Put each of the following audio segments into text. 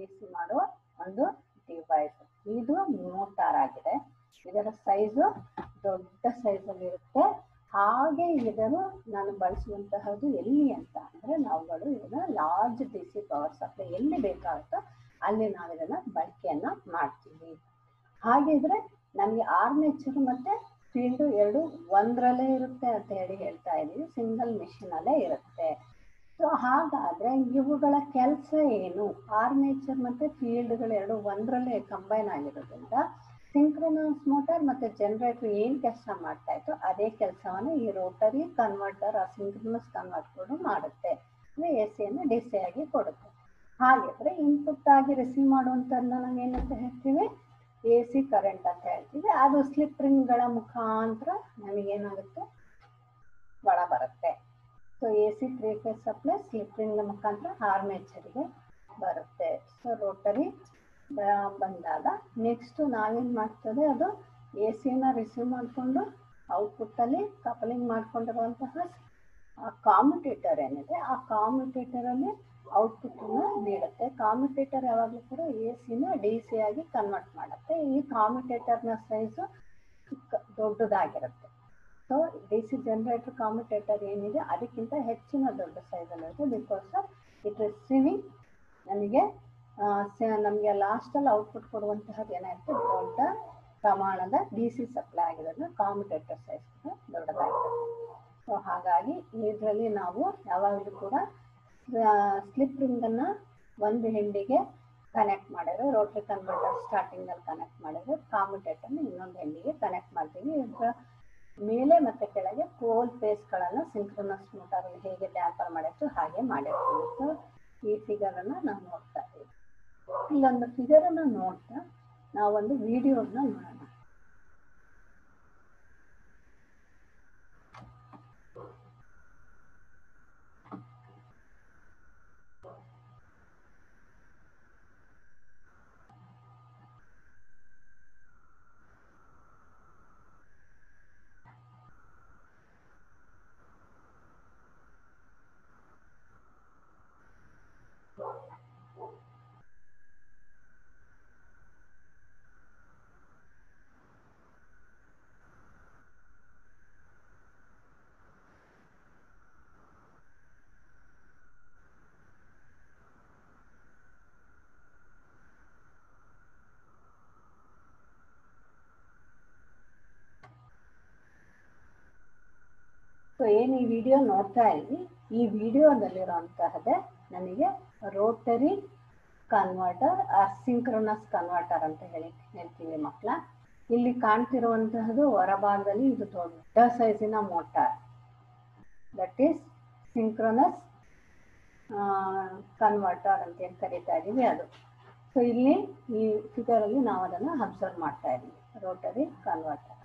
D C ಮಾಡುವ ಒಂದು device ಇದು ಮೋಟಾರ್ ಆಗಿದೆ. ಇದರ ಸೈಜು ದೊಡ್ಡ ಸೈಜಲ್ಲಿ ಇರುತ್ತೆ. ಹಾಗೆ ಇದನ್ನು ನಾನು ಬಳಸುವಂತಹದ್ದು ಎಲ್ಲಿ ಅಂತ ಅಂದ್ರೆ ನಾವುಗಳು ಇದನ್ನ large D C power supply ಎಲ್ಲಿ ಬೇಕಾಗುತ್ತೋ ಅಲ್ಲಿ ನಾವು ಇದನ್ನ ಬಳಕೆಯನ್ನ ಮಾಡ್ತೀವಿ. ಹಾಗಿದ್ರೆ ನಮಗೆ ಆರ್ಮೇಚರ್ ಮತ್ತೆ ಫೀಲ್ಡ್ ಎರಡು ಒಂದರಲ್ಲೇ ಇರುತ್ತೆ ಅಂತ ಹೇಳಿ ಹೇಳ್ತಾ ಇದೀವಿ ಸಿಂಗಲ್ ಮಿಷಿನ್ ಅಲ್ಲೇ ಇರುತ್ತೆ. ಸೊ ಹಾಗಾದ್ರೆ ಇವುಗಳ ಕೆಲಸ ಏನು? ಆರ್ಮೇಚರ್ ಮತ್ತೆ ಫೀಲ್ಡ್ಗಳು ಎರಡು ಒಂದರಲ್ಲೇ ಕಂಬೈನ್ ಆಗಿರೋದ್ರಿಂದ ಸಿಂಕ್ರೋನಸ್ ಮೋಟರ್ ಮತ್ತೆ ಜನರೇಟರ್ ಏನು ಕೆಲಸ ಮಾಡ್ತಾ ಇತ್ತು ಅದೇ ಕೆಲಸವನ್ನು ಈ ರೋಟರಿ ಕನ್ವರ್ಟರ್ ಆ ಸಿಂಕ್ರೋನಸ್ ಕನ್ವರ್ಟರ್ ಮಾಡುತ್ತೆ. ಅಂದ್ರೆ ಎ ಸಿಯನ್ನು ಡಿ ಸಿ ಆಗಿ ಕೊಡುತ್ತೆ. ಹಾಗಿದ್ರೆ ಇನ್ಪುಟ್ ಆಗಿ ರಿಸೀವ್ ಮಾಡುವಂತನ್ನ ನಾವು ಏನಂತ ಹೇಳ್ತೀವಿ? ಎ ಸಿ ಕರೆಂಟ್ ಅಂತ ಹೇಳ್ತೀವಿ. ಅದು ಸ್ಲಿಪ್ ರಿಂಗ್ಗಳ ಮುಖಾಂತರ ನಮಗೇನಾಗುತ್ತೆ? So A C three phase supply slip ring ಮುಖಾಂತರ ಆರ್ಮೇಚರ್ಗೆ ಬರುತ್ತೆ. ಸೊ ರೋಟರಿ ಬಂದಾಗ ನೆಕ್ಸ್ಟ್ ನಾವೇನು ಮಾಡ್ತದೆ ಅದು ಎ ಸಿನ ರಿಸೀವ್ ಮಾಡಿಕೊಂಡು ಔಟ್ಪುಟ್ಟಲ್ಲಿ ಕಪಲಿಂಗ್ ಮಾಡ್ಕೊಂಡಿರುವಂತಹ ಕಾಮ್ಯುಟೇಟರ್ ಏನಿದೆ, ಆ ಕಾಮ್ಯುಟೇಟರಲ್ಲಿ ಔಟ್ಪುಟ್ಟನ್ನು ನೀಡುತ್ತೆ. ಕಾಮ್ಯುಟೇಟರ್ ಯಾವಾಗಲೂ ಕೂಡ ಎ ಸಿನ ಡಿ ಸಿ ಆಗಿ ಕನ್ವರ್ಟ್ ಮಾಡುತ್ತೆ. ಈ commutator size ದೊಡ್ಡದಾಗಿರುತ್ತೆ. So D C generator commutator ಏನಿದೆ? ಅದಕ್ಕಿಂತ ಹೆಚ್ಚಿನ ದೊಡ್ಡ ಸೈಜಲ್ಲಿರುತ್ತೆ ಬಿಕಾಸ್ ಇಟ್ ರಿಸೀವಿಂಗ್ ನಮಗೆ ನಮಗೆ ಲಾಸ್ಟಲ್ಲಿ ಔಟ್ಪುಟ್ ಕೊಡುವಂತಹದ್ದು ಏನಾಯ್ತು? ದೊಡ್ಡ ಪ್ರಮಾಣದ ಡಿ ಸಿ ಸಪ್ಲೈ ಆಗಿರೋದು ಕಾಮ್ಯುಟೇಟರ್ ಸೈಜ್ ದೊಡ್ಡದಾಗಿದೆ. ಸೊ ಹಾಗಾಗಿ ಇದರಲ್ಲಿ ನಾವು ಯಾವಾಗಲೂ ಕೂಡ ಸ್ಲಿಪ್ ರಿಂಗನ್ನು ಒಂದು ಹೆಂಡಿಗೆ ಕನೆಕ್ಟ್ ಮಾಡಿದ್ರೆ ರೋಟ್ರಿ ಕನ್ವರ್ಟರ್ ಸ್ಟಾರ್ಟಿಂಗಲ್ಲಿ ಕನೆಕ್ಟ್ ಮಾಡಿದ್ರೆ ಕಾಮ್ಯುಟೇಟರ್ನ ಇನ್ನೊಂದು ಹೆಂಡಿಗೆ ಕನೆಕ್ಟ್ ಮಾಡ್ತೀವಿ. ಇದರ ಮೇಲೆ ಮತ್ತೆ ಕೆಳಗೆ ಪೋಲ್ ಪೇಸ್ಗಳನ್ನು ಸಿಂಕ್ರನಸ್ ಮೋಟಾರಲ್ಲಿ ಹೇಗೆ ಡ್ಯಾಂಪರ್ ಮಾಡಿತ್ತು ಹಾಗೆ ಮಾಡಿರ್ತೀವಿ. ಸೊ ಈ ಫಿಗರನ್ನು ನಾವು ನೋಡ್ತಾ ಇದ್ದೀವಿ. ಇಲ್ಲೊಂದು ಫಿಗರನ್ನು ನೋಡ್ತಾ ನಾವೊಂದು ವಿಡಿಯೋನ ನೋಡೋಣ ಸೊ ಏನು ಈ ವಿಡಿಯೋ ನೋಡ್ತಾ ಇದ್ದೀವಿ ಈ ವಿಡಿಯೋದಲ್ಲಿರುವಂತಹದ್ದೇ ನನಗೆ ರೋಟರಿ ಕನ್ವರ್ಟರ್ ಸಿಂಕ್ರೋನಸ್ ಕನ್ವರ್ಟರ್ ಅಂತ ಹೇಳಿ ಹೇಳ್ತೀವಿ ಮಕ್ಕಳ ಇಲ್ಲಿ ಕಾಣ್ತಿರುವಂತಹದ್ದು ಹೊರಭಾಗದಲ್ಲಿ ಇದು ದೊಡ್ಡ ಸೈಜಿನ motor that is synchronous converter ಅಂತ ಏನು ಕರಿತಾ ಇದ್ದೀವಿ ಅದು. ಸೊ ಇಲ್ಲಿ ಈ ಫಿಗರಲ್ಲಿ ನಾವು ಅದನ್ನು ಅಬ್ಸರ್ವ್ ಮಾಡ್ತಾ ಇದ್ದೀವಿ ರೋಟರಿ ಕನ್ವರ್ಟರ್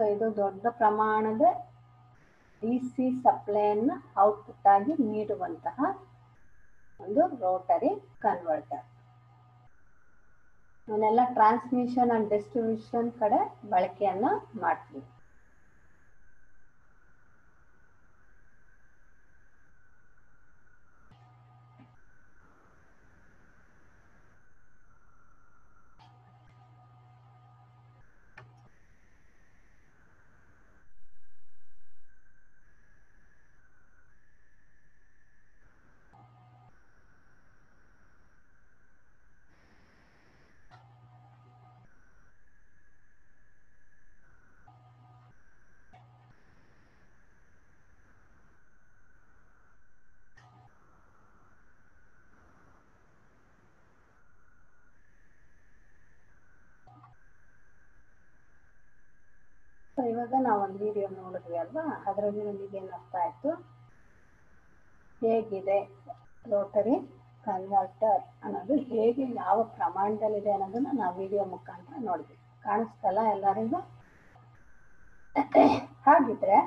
ಸೊ ಇದು ದೊಡ್ಡ ಪ್ರಮಾಣದ ಡಿ ಸಿ ಸಪ್ಲೈಯನ್ನು ಔಟ್ಪುಟ್ ಆಗಿ ನೀಡುವಂತಹ ಒಂದು ರೋಟರಿ ಕನ್ವರ್ಟರ್ ಇವನ್ನೆಲ್ಲ ಟ್ರಾನ್ಸ್ಮಿಷನ್ ಅಂಡ್ ಡಿಸ್ಟ್ರಿಬ್ಯೂಷನ್ ಕಡೆ ಬಳಕೆಯನ್ನ ಮಾಡ್ತೀವಿ ಸೊ ಇವಾಗ ನಾವು ಒಂದು ವಿಡಿಯೋ ನೋಡಿದ್ವಿ ಅಲ್ವಾ? ಅದರಲ್ಲಿ ನಮಗೆ ಏನು ಅರ್ಥ ಆಯಿತು ಹೇಗಿದೆ ರೋಟರಿ ಕನ್ವರ್ಟರ್ ಅನ್ನೋದು? ಹೇಗೆ ಯಾವ ಪ್ರಮಾಣದಲ್ಲಿದೆ ಅನ್ನೋದನ್ನ ನಾವು ವಿಡಿಯೋ ಮುಖಾಂತರ ನೋಡಿದ್ವಿ. ಕಾಣಿಸ್ತಲ್ಲ ಎಲ್ಲರಿಗೂ? ಹಾಗಿದ್ರೆ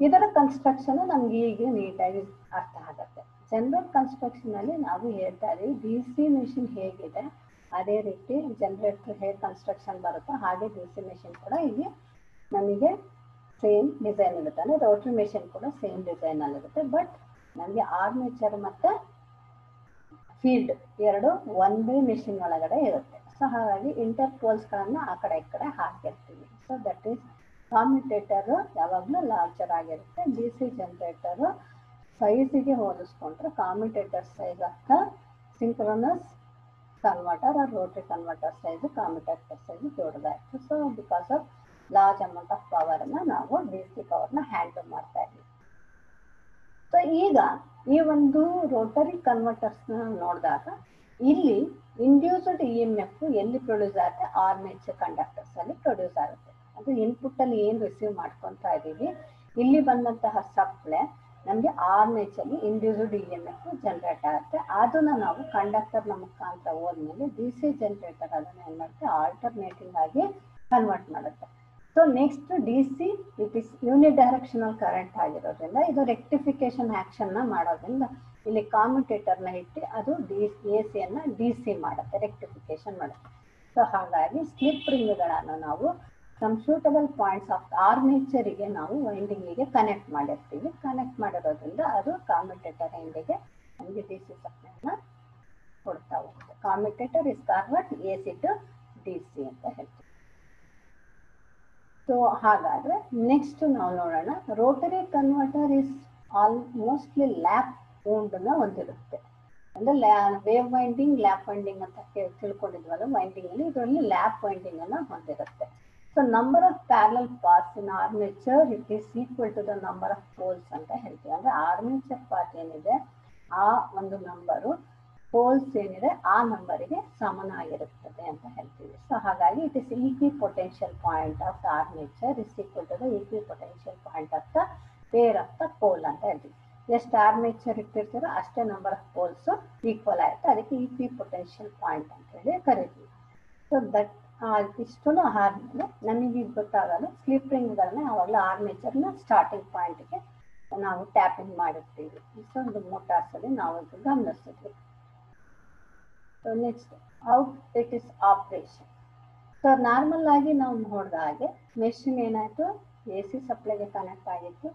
ಇದರ ಕನ್ಸ್ಟ್ರಕ್ಷನ್ ನಮ್ಗೆ ಈಗ ನೀಟಾಗಿ ಅರ್ಥ ಆಗುತ್ತೆ. ಜನರಲ್ ಕನ್ಸ್ಟ್ರಕ್ಷನ್ ಅಲ್ಲಿ ನಾವು ಹೇಳ್ತಾ ಇದೀವಿ ಡಿ ಸಿ ಮಿಷಿನ್ ಹೇಗಿದೆ, ಅದೇ ರೀತಿ ಜನರೇಟರ್ ಹೇಗೆ ಕನ್ಸ್ಟ್ರಕ್ಷನ್ ಬರುತ್ತೋ ಹಾಗೆ ಡಿ ಸಿ ಮಿಷಿನ್ ಕೂಡ ಇಲ್ಲಿ ನಮಗೆ ಸೇಮ್ ಡಿಸೈನ್ ಇರುತ್ತೆ. ಅಂದರೆ ರೋಟ್ರಿ ಮೆಷಿನ್ ಕೂಡ ಸೇಮ್ ಡಿಸೈನ್ ಆಗಿರುತ್ತೆ ಬಟ್ ನಮಗೆ ಆರ್ಮೇಚರ್ ಮತ್ತು ಫೀಲ್ಡ್ ಎರಡು ಒಂದೇ ಮೆಷಿನ್ ಒಳಗಡೆ ಇರುತ್ತೆ. ಸೊ ಹಾಗಾಗಿ ಇಂಟರ್ ಗಳನ್ನ ಆ ಕಡೆ ಈ ಕಡೆ ಹಾಕಿರ್ತೀವಿ. ಸೊ ದಟ್ ಈಸ್ ಕಾಮ್ಯುಟೇಟರು ಯಾವಾಗಲೂ ಲಾರ್ಜರ್ ಆಗಿರುತ್ತೆ. ಡಿ ಸಿ ಜನ್ರೇಟರು ಸೈಜಿಗೆ ಹೋಲಿಸ್ಕೊಂಡ್ರೆ ಕಾಮ್ಯುಟೇಟರ್ ಸೈಜ್ ಅಂತ ಸಿಂಕ್ರೋನಸ್ ಕನ್ವರ್ಟರ್ ಆ rotary converter size commutator size ದೊಡ್ಡದಾಯಿತು so because of large amount of ಪವರ್ನ ನಾವು ಡಿ ಸಿ ಪವರ್ನ ಹ್ಯಾಂಡಲ್ ಮಾಡ್ತಾ ಇದ್ದೀವಿ ಸೊ ಈಗ ಈ ಒಂದು ರೋಟರಿ ಕನ್ವರ್ಟರ್ಸ್ನ ನೋಡಿದಾಗ ಇಲ್ಲಿ ಇಂಡ್ಯೂಸ್ಡ್ ಇ ಎಂ ಎಫ್ ಎಲ್ಲಿ ಪ್ರೊಡ್ಯೂಸ್ ಆಗುತ್ತೆ? ಆರ್ಮೇಚರ್ ಕಂಡಕ್ಟರ್ಸ್ ಅಲ್ಲಿ ಪ್ರೊಡ್ಯೂಸ್ ಆಗುತ್ತೆ. ಅದು ಇನ್ಪುಟ್ ಅಲ್ಲಿ ಏನು ರಿಸೀವ್ ಮಾಡ್ಕೊತಾ ಇದ್ದೀವಿ? ಇಲ್ಲಿ ಬಂದಂತಹ ಸಪ್ಲೈ ನಮಗೆ ಆರ್ಮೇಚಲ್ಲಿ induced E M F generate ಆಗುತ್ತೆ. ಅದನ್ನ ನಾವು ಕಂಡಕ್ಟರ್ ಕಂಡಕ್ಟರ್ನ ಮುಖಾಂತರ ಹೋದ್ಮೇಲೆ ಡಿ ಸಿ ಜನರೇಟರ್ ಅದನ್ನ ಏನ್ ಮಾಡುತ್ತೆ? ಆಲ್ಟರ್ನೇಟಿಂಗ್ ಆಗಿ ಕನ್ವರ್ಟ್ ಮಾಡುತ್ತೆ. So next D C it is unidirectional current ಆಗಿರೋದ್ರಿಂದ ಇದು ರೆಕ್ಟಿಫಿಕೇಶನ್ನ ಮಾಡೋದ್ರಿಂದ ಇಲ್ಲಿ ಕಾಮ್ಯುಟೇಟರ್ನ ಇಟ್ಟು ಅದು ಡಿ ಎ ಸಿಯನ್ನು ಡಿ ಸಿ ಮಾಡುತ್ತೆ ರೆಕ್ಟಿಫಿಕೇಶನ್ ಮಾಡುತ್ತೆ. ಸೊ ಹಾಗಾಗಿ ಸ್ಲಿಪ್ ರಿಂಗ್ಗಳನ್ನು ನಾವು ಸಂಶೂಟಬಲ್ ಪಾಯಿಂಟ್ಸ್ ಆಫ್ ಆರ್ಮೇಚರಿಗೆ ನಾವು ವೈಂಡಿಂಗಿಗೆ ಕನೆಕ್ಟ್ ಮಾಡಿರ್ತೀವಿ. ಕನೆಕ್ಟ್ ಮಾಡಿರೋದ್ರಿಂದ ಅದು ಕಾಮ್ಯುಟೇಟರ್ ಎಂಡಿಗೆ ನಮಗೆ ಡಿ ಸಿ ಸಪ್ಲೈನ ಕೊಡ್ತಾ ಹೋಗುತ್ತೆ. Commutator is convert A C to D C ಅಂತ ಹೇಳ್ತೀವಿ. ಸೊ ಹಾಗಾದ್ರೆ ನೆಕ್ಸ್ಟ್ ನಾವು ನೋಡೋಣ. ರೋಟರಿ ಕನ್ವರ್ಟರ್ ಇಸ್ ಆಲ್ಮೋಸ್ಟ್ಲಿ ಲ್ಯಾಪ್ನ ಹೊಂದಿರುತ್ತೆ. ಅಂದ್ರೆ ವೇವ್ ವೈಂಡಿಂಗ್ ಲ್ಯಾಪ್ ವೈಂಡಿಂಗ್ ಅಂತ ತಿಳ್ಕೊಂಡಿದ್ವಲ್ಲ ವೈಂಡಿಂಗ್ ಅಲ್ಲಿ ಇದರಲ್ಲಿ ಲ್ಯಾಪ್ ವೈಂಡಿಂಗ್ ಅನ್ನ ಹೊಂದಿರುತ್ತೆ. So number of parallel parts in armature it is equal to the number of poles ಅಂತ ಹೇಳ್ತೀವಿ. ಅಂದ್ರೆ ಆರ್ಮೇಚರ್ ಪಾರ್ಟ್ ಏನಿದೆ, ಆ ಒಂದು ನಂಬರು ಪೋಲ್ಸ್ ಏನಿದೆ ಆ ನಂಬರಿಗೆ ಸಮನಾಗಿರುತ್ತದೆ ಅಂತ ಹೇಳ್ತೀವಿ. ಸೊ ಹಾಗಾಗಿ it is equipotential point of the armature is equal to the equipotential point of the pair of the pole ಅಂತ ಹೇಳ್ತೀವಿ. ಎಷ್ಟು ಆರ್ಮೇಚರ್ ಇಟ್ಟಿರ್ತೀರೋ ಅಷ್ಟೇ ನಂಬರ್ ಆಫ್ ಪೋಲ್ಸ್ ಈಕ್ವಲ್ ಆಗುತ್ತೆ ಅದಕ್ಕೆ ಈಕ್ವಿ ಪೊಟೆನ್ಷಿಯಲ್ ಪಾಯಿಂಟ್ ಅಂತ ಹೇಳಿ ಕರಿತೀವಿ. ಸೊ ದಟ್ ಇಷ್ಟು ಆದ್ಮೇಲೆ ನಮಗೆ ಗೊತ್ತಾಗಲ್ಲ ಸ್ಲಿಪ್ ರಿಂಗ್ಗಳನ್ನ ಯಾವಾಗಲೂ ಆರ್ಮೇಚರ್ನ ಸ್ಟಾರ್ಟಿಂಗ್ ಪಾಯಿಂಟ್ಗೆ ನಾವು ಟ್ಯಾಪಿಂಗ್ ಮಾಡಿರ್ತೀವಿ. ಸೊ ಒಂದು ಮೋಟಾರ್ಸ್ ಅಲ್ಲಿ ನಾವು ಗಮನಿಸ್ತೀವಿ. So next out it is operation so normal ಆಗಿ ನಾವು ನೋಡಿದ ಹಾಗೆ ಮೆಷಿನ್ ಏನಾಯ್ತು? ಎ ಸಿ ಸಪ್ಲೈಗೆ ಕನೆಕ್ಟ್ ಆಗಿತ್ತು.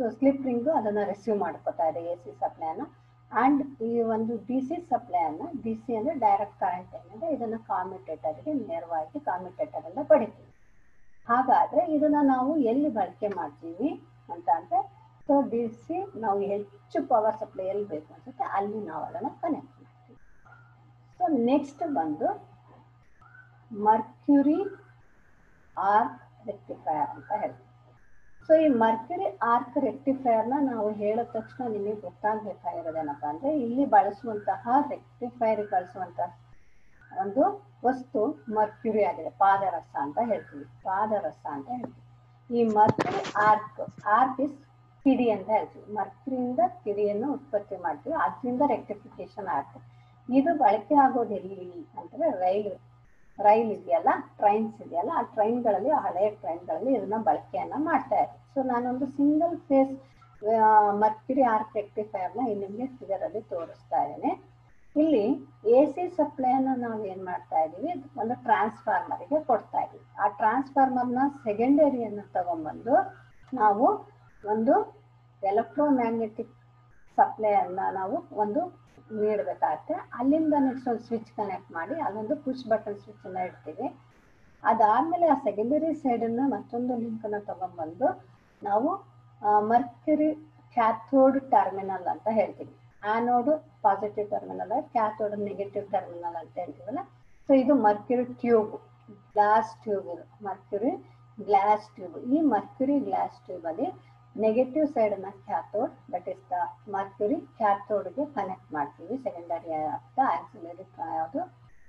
ಸೊ ಸ್ಲಿಪ್ ರಿಂಗ್ ಅದನ್ನ ರಿಸೀವ್ ಮಾಡ್ಕೋತಾ ಇದೆ ಎ ಸಿ ಸಪ್ಲೈನ ಆ್ಯಂಡ್ ಈ ಒಂದು ಡಿ ಸಿ ಸಪ್ಲೈಯನ್ನು ಡಿ ಸಿ ಅಂದರೆ ಡೈರೆಕ್ಟ್ ಕರೆಂಟ್ ಏನಿದೆ, ಇದನ್ನು ಕಾಮ್ಯುಟೇಟರ್ಗೆ ನೇರವಾಗಿ ಕಾಮ್ಯುಟೇಟರಿಂದ ಪಡಿತೀವಿ. ಹಾಗಾದ್ರೆ ಇದನ್ನ ನಾವು ಎಲ್ಲಿ ಬಳಕೆ ಮಾಡ್ತೀವಿ ಅಂತ ಅಂದ್ರೆ ಸೊ ಡಿ ಸಿ ನಾವು ಹೆಚ್ಚು ಪವರ್ ಸಪ್ಲೈ ಎಲ್ಲಿ ಬೇಕು ಅನ್ಸುತ್ತೆ, ಅಲ್ಲಿ ನಾವು ಅದನ್ನು ಕನೆಕ್ಟ್ ಸೊ ನೆಕ್ಸ್ಟ್ ಬಂದು ಮರ್ಕ್ಯುರಿ ಆರ್ಕ್ ರೆಕ್ಟಿಫೈಯರ್ ಅಂತ ಹೇಳ್ತೀವಿ. ಸೊ ಈ ಮರ್ಕ್ಯುರಿ ಆರ್ಕ್ ರೆಕ್ಟಿಫೈಯರ್ನ ನಾವು ಹೇಳಿದ ತಕ್ಷಣ ನಿಮಗೆ ಗೊತ್ತಾಗಬೇಕಾಗಿರೋದೇನಪ್ಪ ಅಂದ್ರೆ ಇಲ್ಲಿ ಬಳಸುವಂತಹ ರೆಕ್ಟಿಫೈರ್ ಬಳಸುವಂತಹ ಒಂದು ವಸ್ತು ಮರ್ಕ್ಯುರಿ ಆಗಿದೆ, ಪಾದರಸ ಅಂತ ಹೇಳ್ತೀವಿ. ಪಾದರಸ ಅಂತ ಹೇಳ್ತೀವಿ. ಈ ಮರ್ಕ್ಯುರಿ ಆರ್ಕ್ ಆರ್ಕ್ ಇಸ್ ಕಿಡಿ ಅಂತ ಹೇಳ್ತೀವಿ. ಮರ್ಕ್ಯುರಿಯಿಂದ ಕಿಡಿಯನ್ನು ಉತ್ಪತ್ತಿ ಮಾಡ್ತೀವಿ. ಅದರಿಂದ ರೆಕ್ಟಿಫಿಕೇಶನ್ ಆಗುತ್ತೆ ಇದು ಬಳಕೆ ಆಗೋದು ಎಲ್ಲಿ ಅಂದ್ರೆ ರೈಲು, ರೈಲ್ ಇದೆಯಲ್ಲ ಟ್ರೈನ್ಸ್ ಇದೆಯಲ್ಲ, ಆ ಟ್ರೈನ್ಗಳಲ್ಲಿ ಹಳೆಯ ಟ್ರೈನ್ಗಳಲ್ಲಿ ಇದನ್ನ ಬಳಕೆಯನ್ನ ಮಾಡ್ತಾ ಇದ್ದಾರೆ ಸೊ ನಾನೊಂದು ಸಿಂಗಲ್ ಫೇಸ್ ಮರ್ಕ್ಯುರಿ ಆರ್ಕ್ ರೆಕ್ಟಿಫೈರ್ನ ಇಲ್ಲಿ ನಿಮಗೆ ಫಿಗರ್ ಅಲ್ಲಿ ತೋರಿಸ್ತಾ ಇದ್ದೇನೆ. ಇಲ್ಲಿ ಎ ಸಿ ಸಪ್ಲೈನ ನಾವು ಏನ್ ಮಾಡ್ತಾ ಇದೀವಿ ಒಂದು ಟ್ರಾನ್ಸ್ಫಾರ್ಮರ್ಗೆ ಕೊಡ್ತಾ ಇದೀವಿ ಆ ಟ್ರಾನ್ಸ್ಫಾರ್ಮರ್ನ ಸೆಕೆಂಡರಿಯನ್ನು ತಗೊಂಡ್ಬಂದು ನಾವು ಒಂದು ಎಲೆಕ್ಟ್ರೋ ಮ್ಯಾಗ್ನೆಟಿಕ್ ಸಪ್ಲೈ ಅನ್ನ ನಾವು ಒಂದು ನೀಡಬೇಕಾಗತ್ತೆ. ಅಲ್ಲಿಂದ ನೆಕ್ಸ್ಟ್ ಒಂದು ಸ್ವಿಚ್ ಕನೆಕ್ಟ್ ಮಾಡಿ ಅದೊಂದು ಪುಷ್ ಬಟನ್ ಸ್ವಿಚ್ ಅನ್ನ ಇಡ್ತೀವಿ. ಅದಾದ್ಮೇಲೆ ಆ ಸೆಕೆಂಡರಿ ಸೈಡನ್ನು ಮತ್ತೊಂದು ಲಿಂಕ್ ಅನ್ನ ತಗೊಂಡ್ಬಂದು ನಾವು ಮರ್ಕ್ಯುರಿ ಕ್ಯಾಥೋಡ್ ಟರ್ಮಿನಲ್ ಅಂತ ಹೇಳ್ತೀವಿ. Anode positive terminal cathode negative terminal ಅಂತ ಹೇಳ್ತೀವಲ್ಲ? ಸೊ ಇದು ಮರ್ಕ್ಯುರಿ ಟ್ಯೂಬ್ ಗ್ಲಾಸ್ ಟ್ಯೂಬ್ ಇದು ಮರ್ಕ್ಯುರಿ ಗ್ಲಾಸ್ ಟ್ಯೂಬ್ ಈ ಮರ್ಕ್ಯುರಿ ಗ್ಲಾಸ್ ಟ್ಯೂಬ್ ಅಲ್ಲಿ ನೆಗೆಟಿವ್ ಸೈಡ್ ಅನ್ನ cathode that is the mercury ಕ್ಯಾಥೋಡ್ಗೆ connect ಮಾಡ್ತೀವಿ. ಸೆಕೆಂಡರಿ ಆಕ್ಸಿಲರಿ ಯಾವುದು?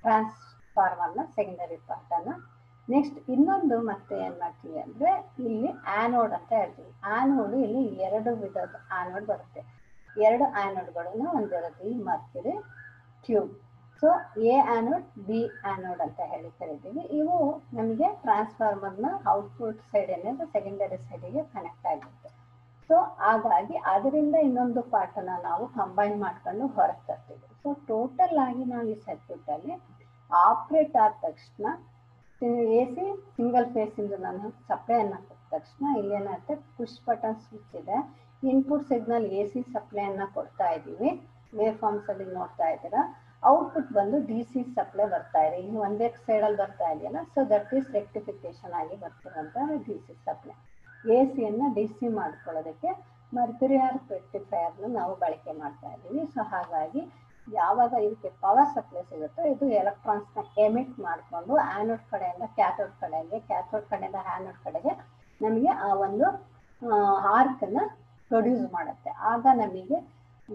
ಟ್ರಾನ್ಸ್ಫಾರ್ಮರ್ನ ಸೆಕೆಂಡರಿ ಪಾರ್ಟ್ ಅನ್ನ. ನೆಕ್ಸ್ಟ್ ಇನ್ನೊಂದು ಮತ್ತೆ ಏನ್ ಮಾಡ್ತೀವಿ ಅಂದ್ರೆ ಇಲ್ಲಿ ಆನೋಡ್ ಅಂತ ಹೇಳ್ತೀವಿ. ಆನೋಡ್ ಇಲ್ಲಿ ಎರಡು ವಿಧದ ಆನೋಡ್ ಬರುತ್ತೆ. ಎರಡು ಆನೋಡ್ಗಳನ್ನ ಹೊಂದಿರುತ್ತೆ ಈ mercury tube so A anode B anode ಅಂತ ಹೇಳಿ ಕರಿತೀವಿ. ಇವು ನಮಗೆ ಟ್ರಾನ್ಸ್ಫಾರ್ಮರ್ನ ಔಟ್ಪುಟ್ ಸೈಡ್ ಏನಿದೆ ಸೆಕೆಂಡರಿ ಸೈಡಿಗೆ ಕನೆಕ್ಟ್ ಆಗುತ್ತೆ ಸೊ ಹಾಗಾಗಿ ಅದರಿಂದ ಇನ್ನೊಂದು ಪಾರ್ಟನ್ನ ನಾವು ಕಂಬೈನ್ ಮಾಡ್ಕೊಂಡು ಹೊರಗೆ ತರ್ತೀವಿ. ಸೊ ಟೋಟಲ್ ಆಗಿ ನಾವು ಈ ಸರ್ಕ್ಯೂಟ್ ಅಲ್ಲಿ ಆಪ್ರೇಟ್ ಆದ ತಕ್ಷಣ ಎ ಸಿ ಸಿಂಗಲ್ ಇಂದ ನಾನು ಸಪ್ಲೈ ಅನ್ನ ಕೊಟ್ಟ ತಕ್ಷಣ ಇಲ್ಲೇನಾಗುತ್ತೆ ಪುಷ್ ಬಟನ್ ಸ್ವಿಚ್ ಇದೆ. Input signal A C supply ಅನ್ನ ಕೊಡ್ತಾ ಇದ್ದೀವಿ ವೇವ್ ಫಾರ್ಮ್ಸ್ ಅಲ್ಲಿ ನೋಡ್ತಾ ಇದ್ದೀರಾ. ಔಟ್ಪುಟ್ ಬಂದು ಡಿ ಸಿ ಸಪ್ಲೈ ಬರ್ತಾ ಇದೆ. ಇಲ್ಲಿ ಒಂದೇ ಸೈಡ್ ಅಲ್ಲಿ ಬರ್ತಾ ಇದೆಯಲ್ಲ ಸೊ ದಟ್ ಈಸ್ ರೆಕ್ಟಿಫಿಕೇಶನ್ ಆಗಿ ಬರ್ತಿರೋಂಥ ಡಿ ಸಿ ಸಪ್ಲೈ ಎ ಸಿಯನ್ನ ಡಿ ಸಿ ಮಾಡ್ಕೊಳ್ಳೋದಕ್ಕೆ ಮರ್ಕ್ಯುರಿ ಆರ್ಕ್ ರೆಕ್ಟಿಫೈಯರ್ನ ನಾವು ಬಳಕೆ ಮಾಡ್ತಾ ಇದ್ದೀವಿ. ಸೊ ಹಾಗಾಗಿ ಯಾವಾಗ ಇದಕ್ಕೆ ಪವರ್ ಸಪ್ಲೈ ಸಿಗುತ್ತೋ, ಇದು ಎಲೆಕ್ಟ್ರಾನ್ಸ್ನ ಎಮಿಟ್ ಮಾಡಿಕೊಂಡು ಆ್ಯನೋಡ್ ಕಡೆಯಿಂದ ಕ್ಯಾಥೋಡ್ ಕಡೆಗೆ ಕ್ಯಾಥೋಡ್ ಕಡೆಯಿಂದ ಆ್ಯನೋಡ್ ಕಡೆಗೆ ನಮಗೆ ಆ ಒಂದು ಆರ್ಕನ್ನು ಪ್ರೊಡ್ಯೂಸ್ ಮಾಡುತ್ತೆ. ಆಗ ನಮಗೆ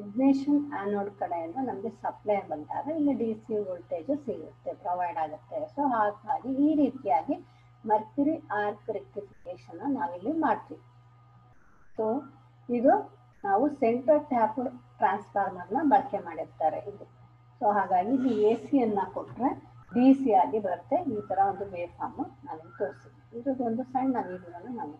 ಇಗ್ನೇಷನ್ ಆನೋಡ್ ಕಡೆಯಿಂದ ನಮಗೆ ಸಪ್ಲೈ ಬಂದಾಗ ಇಲ್ಲಿ ಡಿ ಸಿ ವೋಲ್ಟೇಜ್ ಸಿಗುತ್ತೆ ಪ್ರೊವೈಡ್ ಆಗುತ್ತೆ. ಸೊ ಹಾಗಾಗಿ ಈ ರೀತಿಯಾಗಿ ಮರ್ಕ್ಯುರಿ ಆರ್ಕ್ ರೆಕ್ಟಿಫಿಕೇಶನ್ ನಾವಿಲ್ಲಿ ಮಾಡ್ತೀವಿ. ಸೊ ಇದು ನಾವು ಸೆಂಟರ್ ಟ್ಯಾಪ್ ಟ್ರಾನ್ಸ್ಫಾರ್ಮರ್ನ ಬಳಕೆ ಮಾಡಿರ್ತಾರೆ ಇದು ಸೊ ಹಾಗಾಗಿ ಇದು ಎ ಸಿಯನ್ನು ಕೊಟ್ಟರೆ ಡಿ ಸಿ ಆಗಿ ಬರುತ್ತೆ. ಈ ಥರ ಒಂದು ವೇವ್ ಫಾರ್ಮ್ ನಾನು ತೋರಿಸಿದ್ವಿ ಒಂದು ಸಣ್ಣ ವಿಡಿಯೋನ ನಾನು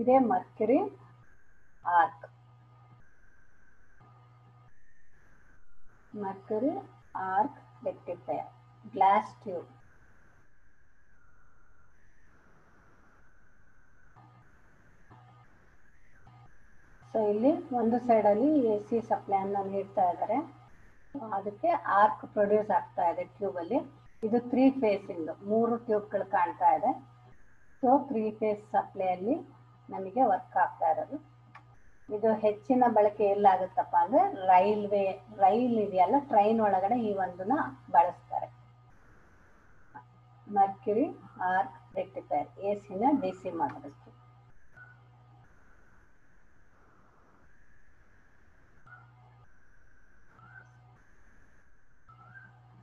ಇದೇ mercury arc. Mercury arc, rectifier. Glass tube. So ಇಲ್ಲಿ ಒಂದು ಸೈಡಲ್ಲಿ ಎ ಸಿ ಅನ್ನ ನೀಡ್ತಾ ಇದ್ದಾರೆ. ಅದಕ್ಕೆ ಆರ್ಕ್ ಪ್ರೊಡ್ಯೂಸ್ ಆಗ್ತಾ ಇದೆ ಟ್ಯೂಬ್ ಅಲ್ಲಿ. ಇದು ತ್ರೀ ಫೇಸಿಂದು ಮೂರು ಟ್ಯೂಬ್ಗಳು ಕಾಣ್ತಾ ಇದೆ. ಸೊ ತ್ರೀ ಫೇಸ್ ಸಪ್ಲೈಯಲ್ಲಿ ನಮಗೆ ವರ್ಕ್ ಆಗ್ತಾ ಇರೋದು. ಇದು ಹೆಚ್ಚಿನ ಬಳಕೆ ಎಲ್ಲಾಗುತ್ತಪ್ಪ ಅಂದ್ರೆ ರೈಲ್ವೆ, ರೈಲ್ ಇದೆಯಲ್ಲ ಟ್ರೈನ್ ಒಳಗಡೆ ಈ ಒಂದನ್ನ ಬಳಸ್ತಾರೆ. ಮರ್ಕ್ಯುರಿ ಆರ್ ರೆಕ್ಟಿಫೈರ್ ಎ ಸಿನ ಡಿ ಸಿ ಮಾಡೋದಕ್ಕೆ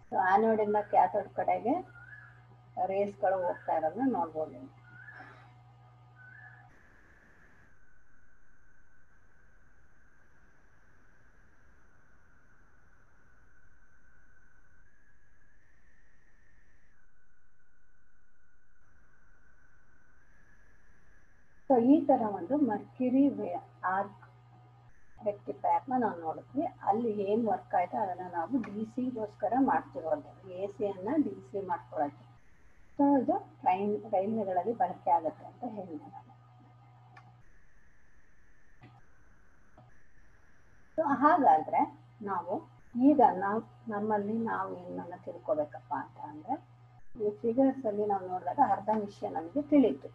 ಸೊ ಆನೋಡಿಂದ ಕ್ಯಾಥೋಡ್ ಕಡೆಗೆ ರೇಸ್ಗಳು ಹೋಗ್ತಾ ಇರೋದನ್ನ ನೋಡ್ಬೋದು. ಈ ತರ ಒಂದು ಮರ್ಕ್ಯುರಿ ಆರ್ಕ್ ರೆಕ್ಟಿಫೈರ್ನ ನಾವು ನೋಡಿದ್ವಿ. ಅಲ್ಲಿ ಏನು ವರ್ಕ್ ಆಯ್ತು ಅದನ್ನ ನಾವು ಡಿ ಸಿಗೋಸ್ಕರ ಮಾಡ್ತಿರೋದು. ಎ ಸಿಯನ್ನು ಡಿ ಸಿ ಮಾಡ್ಕೊಳ್ಳೋದು ಸೊ ಇದು ಟ್ರೈನ್ ರೈಲ್ವೆಗಳಲ್ಲಿ ಬಳಕೆ ಆಗುತ್ತೆ ಅಂತ ಹೇಳಿದೆ ನಾನು ಸೊ ಹಾಗಾದ್ರೆ ನಾವು ಈಗ ನಾವು, ನಮ್ಮಲ್ಲಿ ನಾವು ಏನನ್ನ ತಿಳ್ಕೊಬೇಕಪ್ಪ ಅಂತ ಅಂದ್ರೆ, ಈ ಫಿಗರ್ಸ್ ಅಲ್ಲಿ ನಾವು ನೋಡಿದಾಗ ಅರ್ಧ ವಿಷಯ ನಮಗೆ ತಿಳಿತು.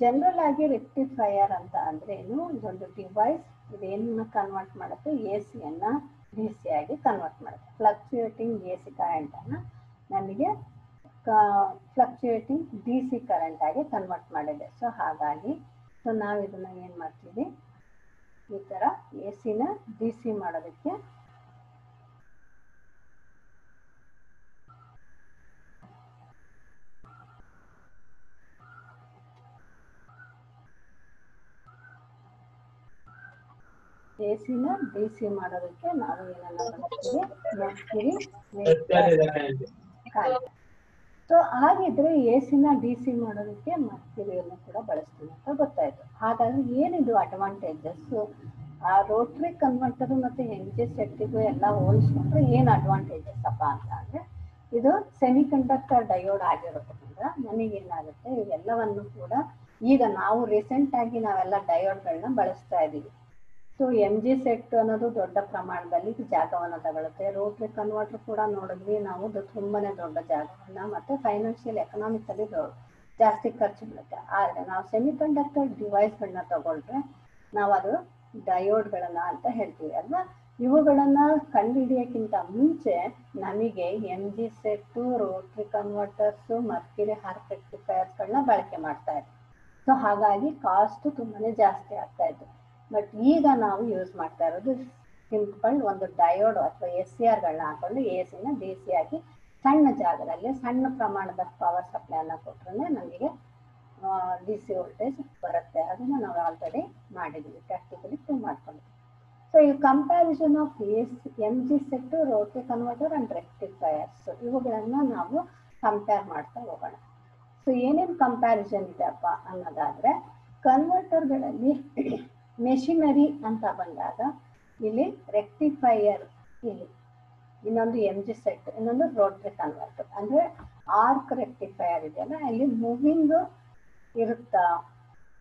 ಜನರಲ್ ಆಗಿ ರೆಕ್ಟಿಫೈಯರ್ ಅಂತ ಅಂದ್ರೆ ಏನು? ಇದೊಂದು ಡಿವೈಸ್ ಇದೇನನ್ನ ಕನ್ವರ್ಟ್ ಮಾಡುತ್ತೆ? ಎ ಸಿಯನ್ನು ಡಿ ಸಿ ಆಗಿ ಕನ್ವರ್ಟ್ ಮಾಡುತ್ತೆ. ಫ್ಲಕ್ಚುಯೇಟಿಂಗ್ ಎ ಸಿ ಕರೆಂಟ್ ಅನ್ನ ನಮಗೆ ಫ್ಲಕ್ಚುಯೇಟಿಂಗ್ ಡಿ ಸಿ ಕರೆಂಟ್ ಆಗಿ ಕನ್ವರ್ಟ್ ಮಾಡಿದೆ. ಸೊ ಹಾಗಾಗಿ ಸೊ ನಾವು ಇದನ್ನ ಏನು ಮಾಡ್ತೀವಿ? ಈ ತರ ಎ ಸಿನ ಡಿ ಸಿ ಮಾಡೋದಕ್ಕೆ ಎ ಸಿನ ಡಿ ಸಿ ಮಾಡೋದಕ್ಕೆ ನಾವು ಏನನ್ನ ಮಾಡ್ತೀವಿ? ಸೊ ಹಾಗಿದ್ರೆ ಎ ಸಿನ ಡಿ ಸಿ ಮಾಡೋದಕ್ಕೆ ಮರ್ಕ್ಯುರಿಯನ್ನು ಕೂಡ ಬಳಸ್ತೀವಿ ಅಂತ ಗೊತ್ತಾಯ್ತು. ಹಾಗಾದ್ರೆ ಏನಿದು ಅಡ್ವಾಂಟೇಜಸ್ ಆ ರೋಟ್ರಿ ಕನ್ವರ್ಟರ್ ಮತ್ತೆ ಎನ್ ಜಿ ಸೆಟ್ಟಿಗೂ ಎಲ್ಲ ಹೋಲಿಸ್ಕೊಂಡ್ರೆ ಏನು ಅಡ್ವಾಂಟೇಜಸ್ ಅಪ್ಪ ಅಂತ ಅಂದ್ರೆ ಇದು ಸೆಮಿ ಕಂಡಕ್ಟರ್ ಡಯೋಡ್ ಆಗಿರೋದ್ರಿಂದ ನನಗೇನಾಗುತ್ತೆ ಇವೆಲ್ಲವನ್ನು ಕೂಡ ಈಗ ನಾವು ರೀಸೆಂಟ್ ಆಗಿ ನಾವೆಲ್ಲ ಡಯೋಡ್ಗಳನ್ನ ಬಳಸ್ತಾ ಇದ್ದೀವಿ ಸೊ ಎಂ ಜಿ ಸೆಟ್ ಅನ್ನೋದು ದೊಡ್ಡ ಪ್ರಮಾಣದಲ್ಲಿ ಜಾಗವನ್ನು ತಗೊಳುತ್ತೆ. ರೋಟ್ರಿ ಕನ್ವರ್ಟರ್ ಕೂಡ ನೋಡಿದ್ವಿ ನಾವು. ತುಂಬಾನೇ ದೊಡ್ಡ ಜಾಗವನ್ನ ಮತ್ತೆ ಫೈನಾನ್ಷಿಯಲ್ ಅಲ್ಲಿ ಜಾಸ್ತಿ ಖರ್ಚು ಬೀಳುತ್ತೆ. ಆದರೆ ನಾವು ಸೆಮಿಕಂಡಕ್ಟರ್ ಡಿವೈಸ್ಗಳನ್ನ ತಗೊಂಡ್ರೆ ನಾವು ಅದು ಡಯೋಡ್ಗಳನ್ನ ಅಂತ ಹೇಳ್ತೀವಿ ಅಲ್ವಾ? ಇವುಗಳನ್ನ ಕಂಡುಹಿಡಿಯೋಕ್ಕಿಂತ ಮುಂಚೆ ನಮಗೆ M G set rotary converters mercury arc ರೆಕ್ಟಿಫೈಯರ್ಸ್ಗಳನ್ನ ಬಳಕೆ ಮಾಡ್ತಾ ಇದ್ವಿ. ಸೊ ಹಾಗಾಗಿ ಕಾಸ್ಟ್ ತುಂಬಾನೇ ಜಾಸ್ತಿ ಆಗ್ತಾ ಇತ್ತು. ಬಟ್ ಈಗ ನಾವು ಯೂಸ್ ಮಾಡ್ತಾ ಇರೋದು ಸಿಂಪಲ್ ಒಂದು ಡಯೋಡ್ ಅಥವಾ ಎಸ್ ಸಿ ಆರ್ಗಳನ್ನ ಹಾಕೊಂಡು ಎ ಸಿನ ಡಿ ಸಿ ಆಗಿ ಸಣ್ಣ ಜಾಗದಲ್ಲಿ ಸಣ್ಣ ಪ್ರಮಾಣದ ಪವರ್ ಸಪ್ಲೈನ ಕೊಟ್ಟರೆ ನಮಗೆ ಡಿ ಸಿ ವೋಲ್ಟೇಜ್ ಬರುತ್ತೆ. ಅದನ್ನು ನಾವು ಆಲ್ರೆಡಿ ಮಾಡಿದ್ದೀವಿ ಪ್ರಾಕ್ಟಿಕಲಿ ಪ್ರೂವ್ ಮಾಡ್ಕೊಂಡಿದ್ದೀವಿ ಸೊ ಈ comparison of S M G set rotary converter and rectifiers ಇವುಗಳನ್ನು ನಾವು ಕಂಪೇರ್ ಮಾಡ್ತಾ ಹೋಗೋಣ. ಸೊ ಏನೇನು ಕಂಪ್ಯಾರಿಸನ್ ಇದೆಯಪ್ಪ ಅನ್ನೋದಾದ್ರೆ ಕನ್ವರ್ಟರ್ಗಳಲ್ಲಿ ಮೆಷಿನರಿ ಅಂತ ಬಂದಾಗ ಇಲ್ಲಿ ರೆಕ್ಟಿಫೈಯರ್ ಇಲ್ಲಿ. ಇನ್ನೊಂದು ಎಂ ಜಿ ಸೆಟ್ ಇನ್ನೊಂದು ರೋಟ್ರಿ ಕನ್ವರ್ಟರ್ ಅಂದ್ರೆ ಆರ್ಕ್ ರೆಕ್ಟಿಫೈಯರ್ ಇದೆಯಲ್ಲ ಇಲ್ಲಿ ಮೂವಿಂಗ್ ಇರುತ್ತಾ?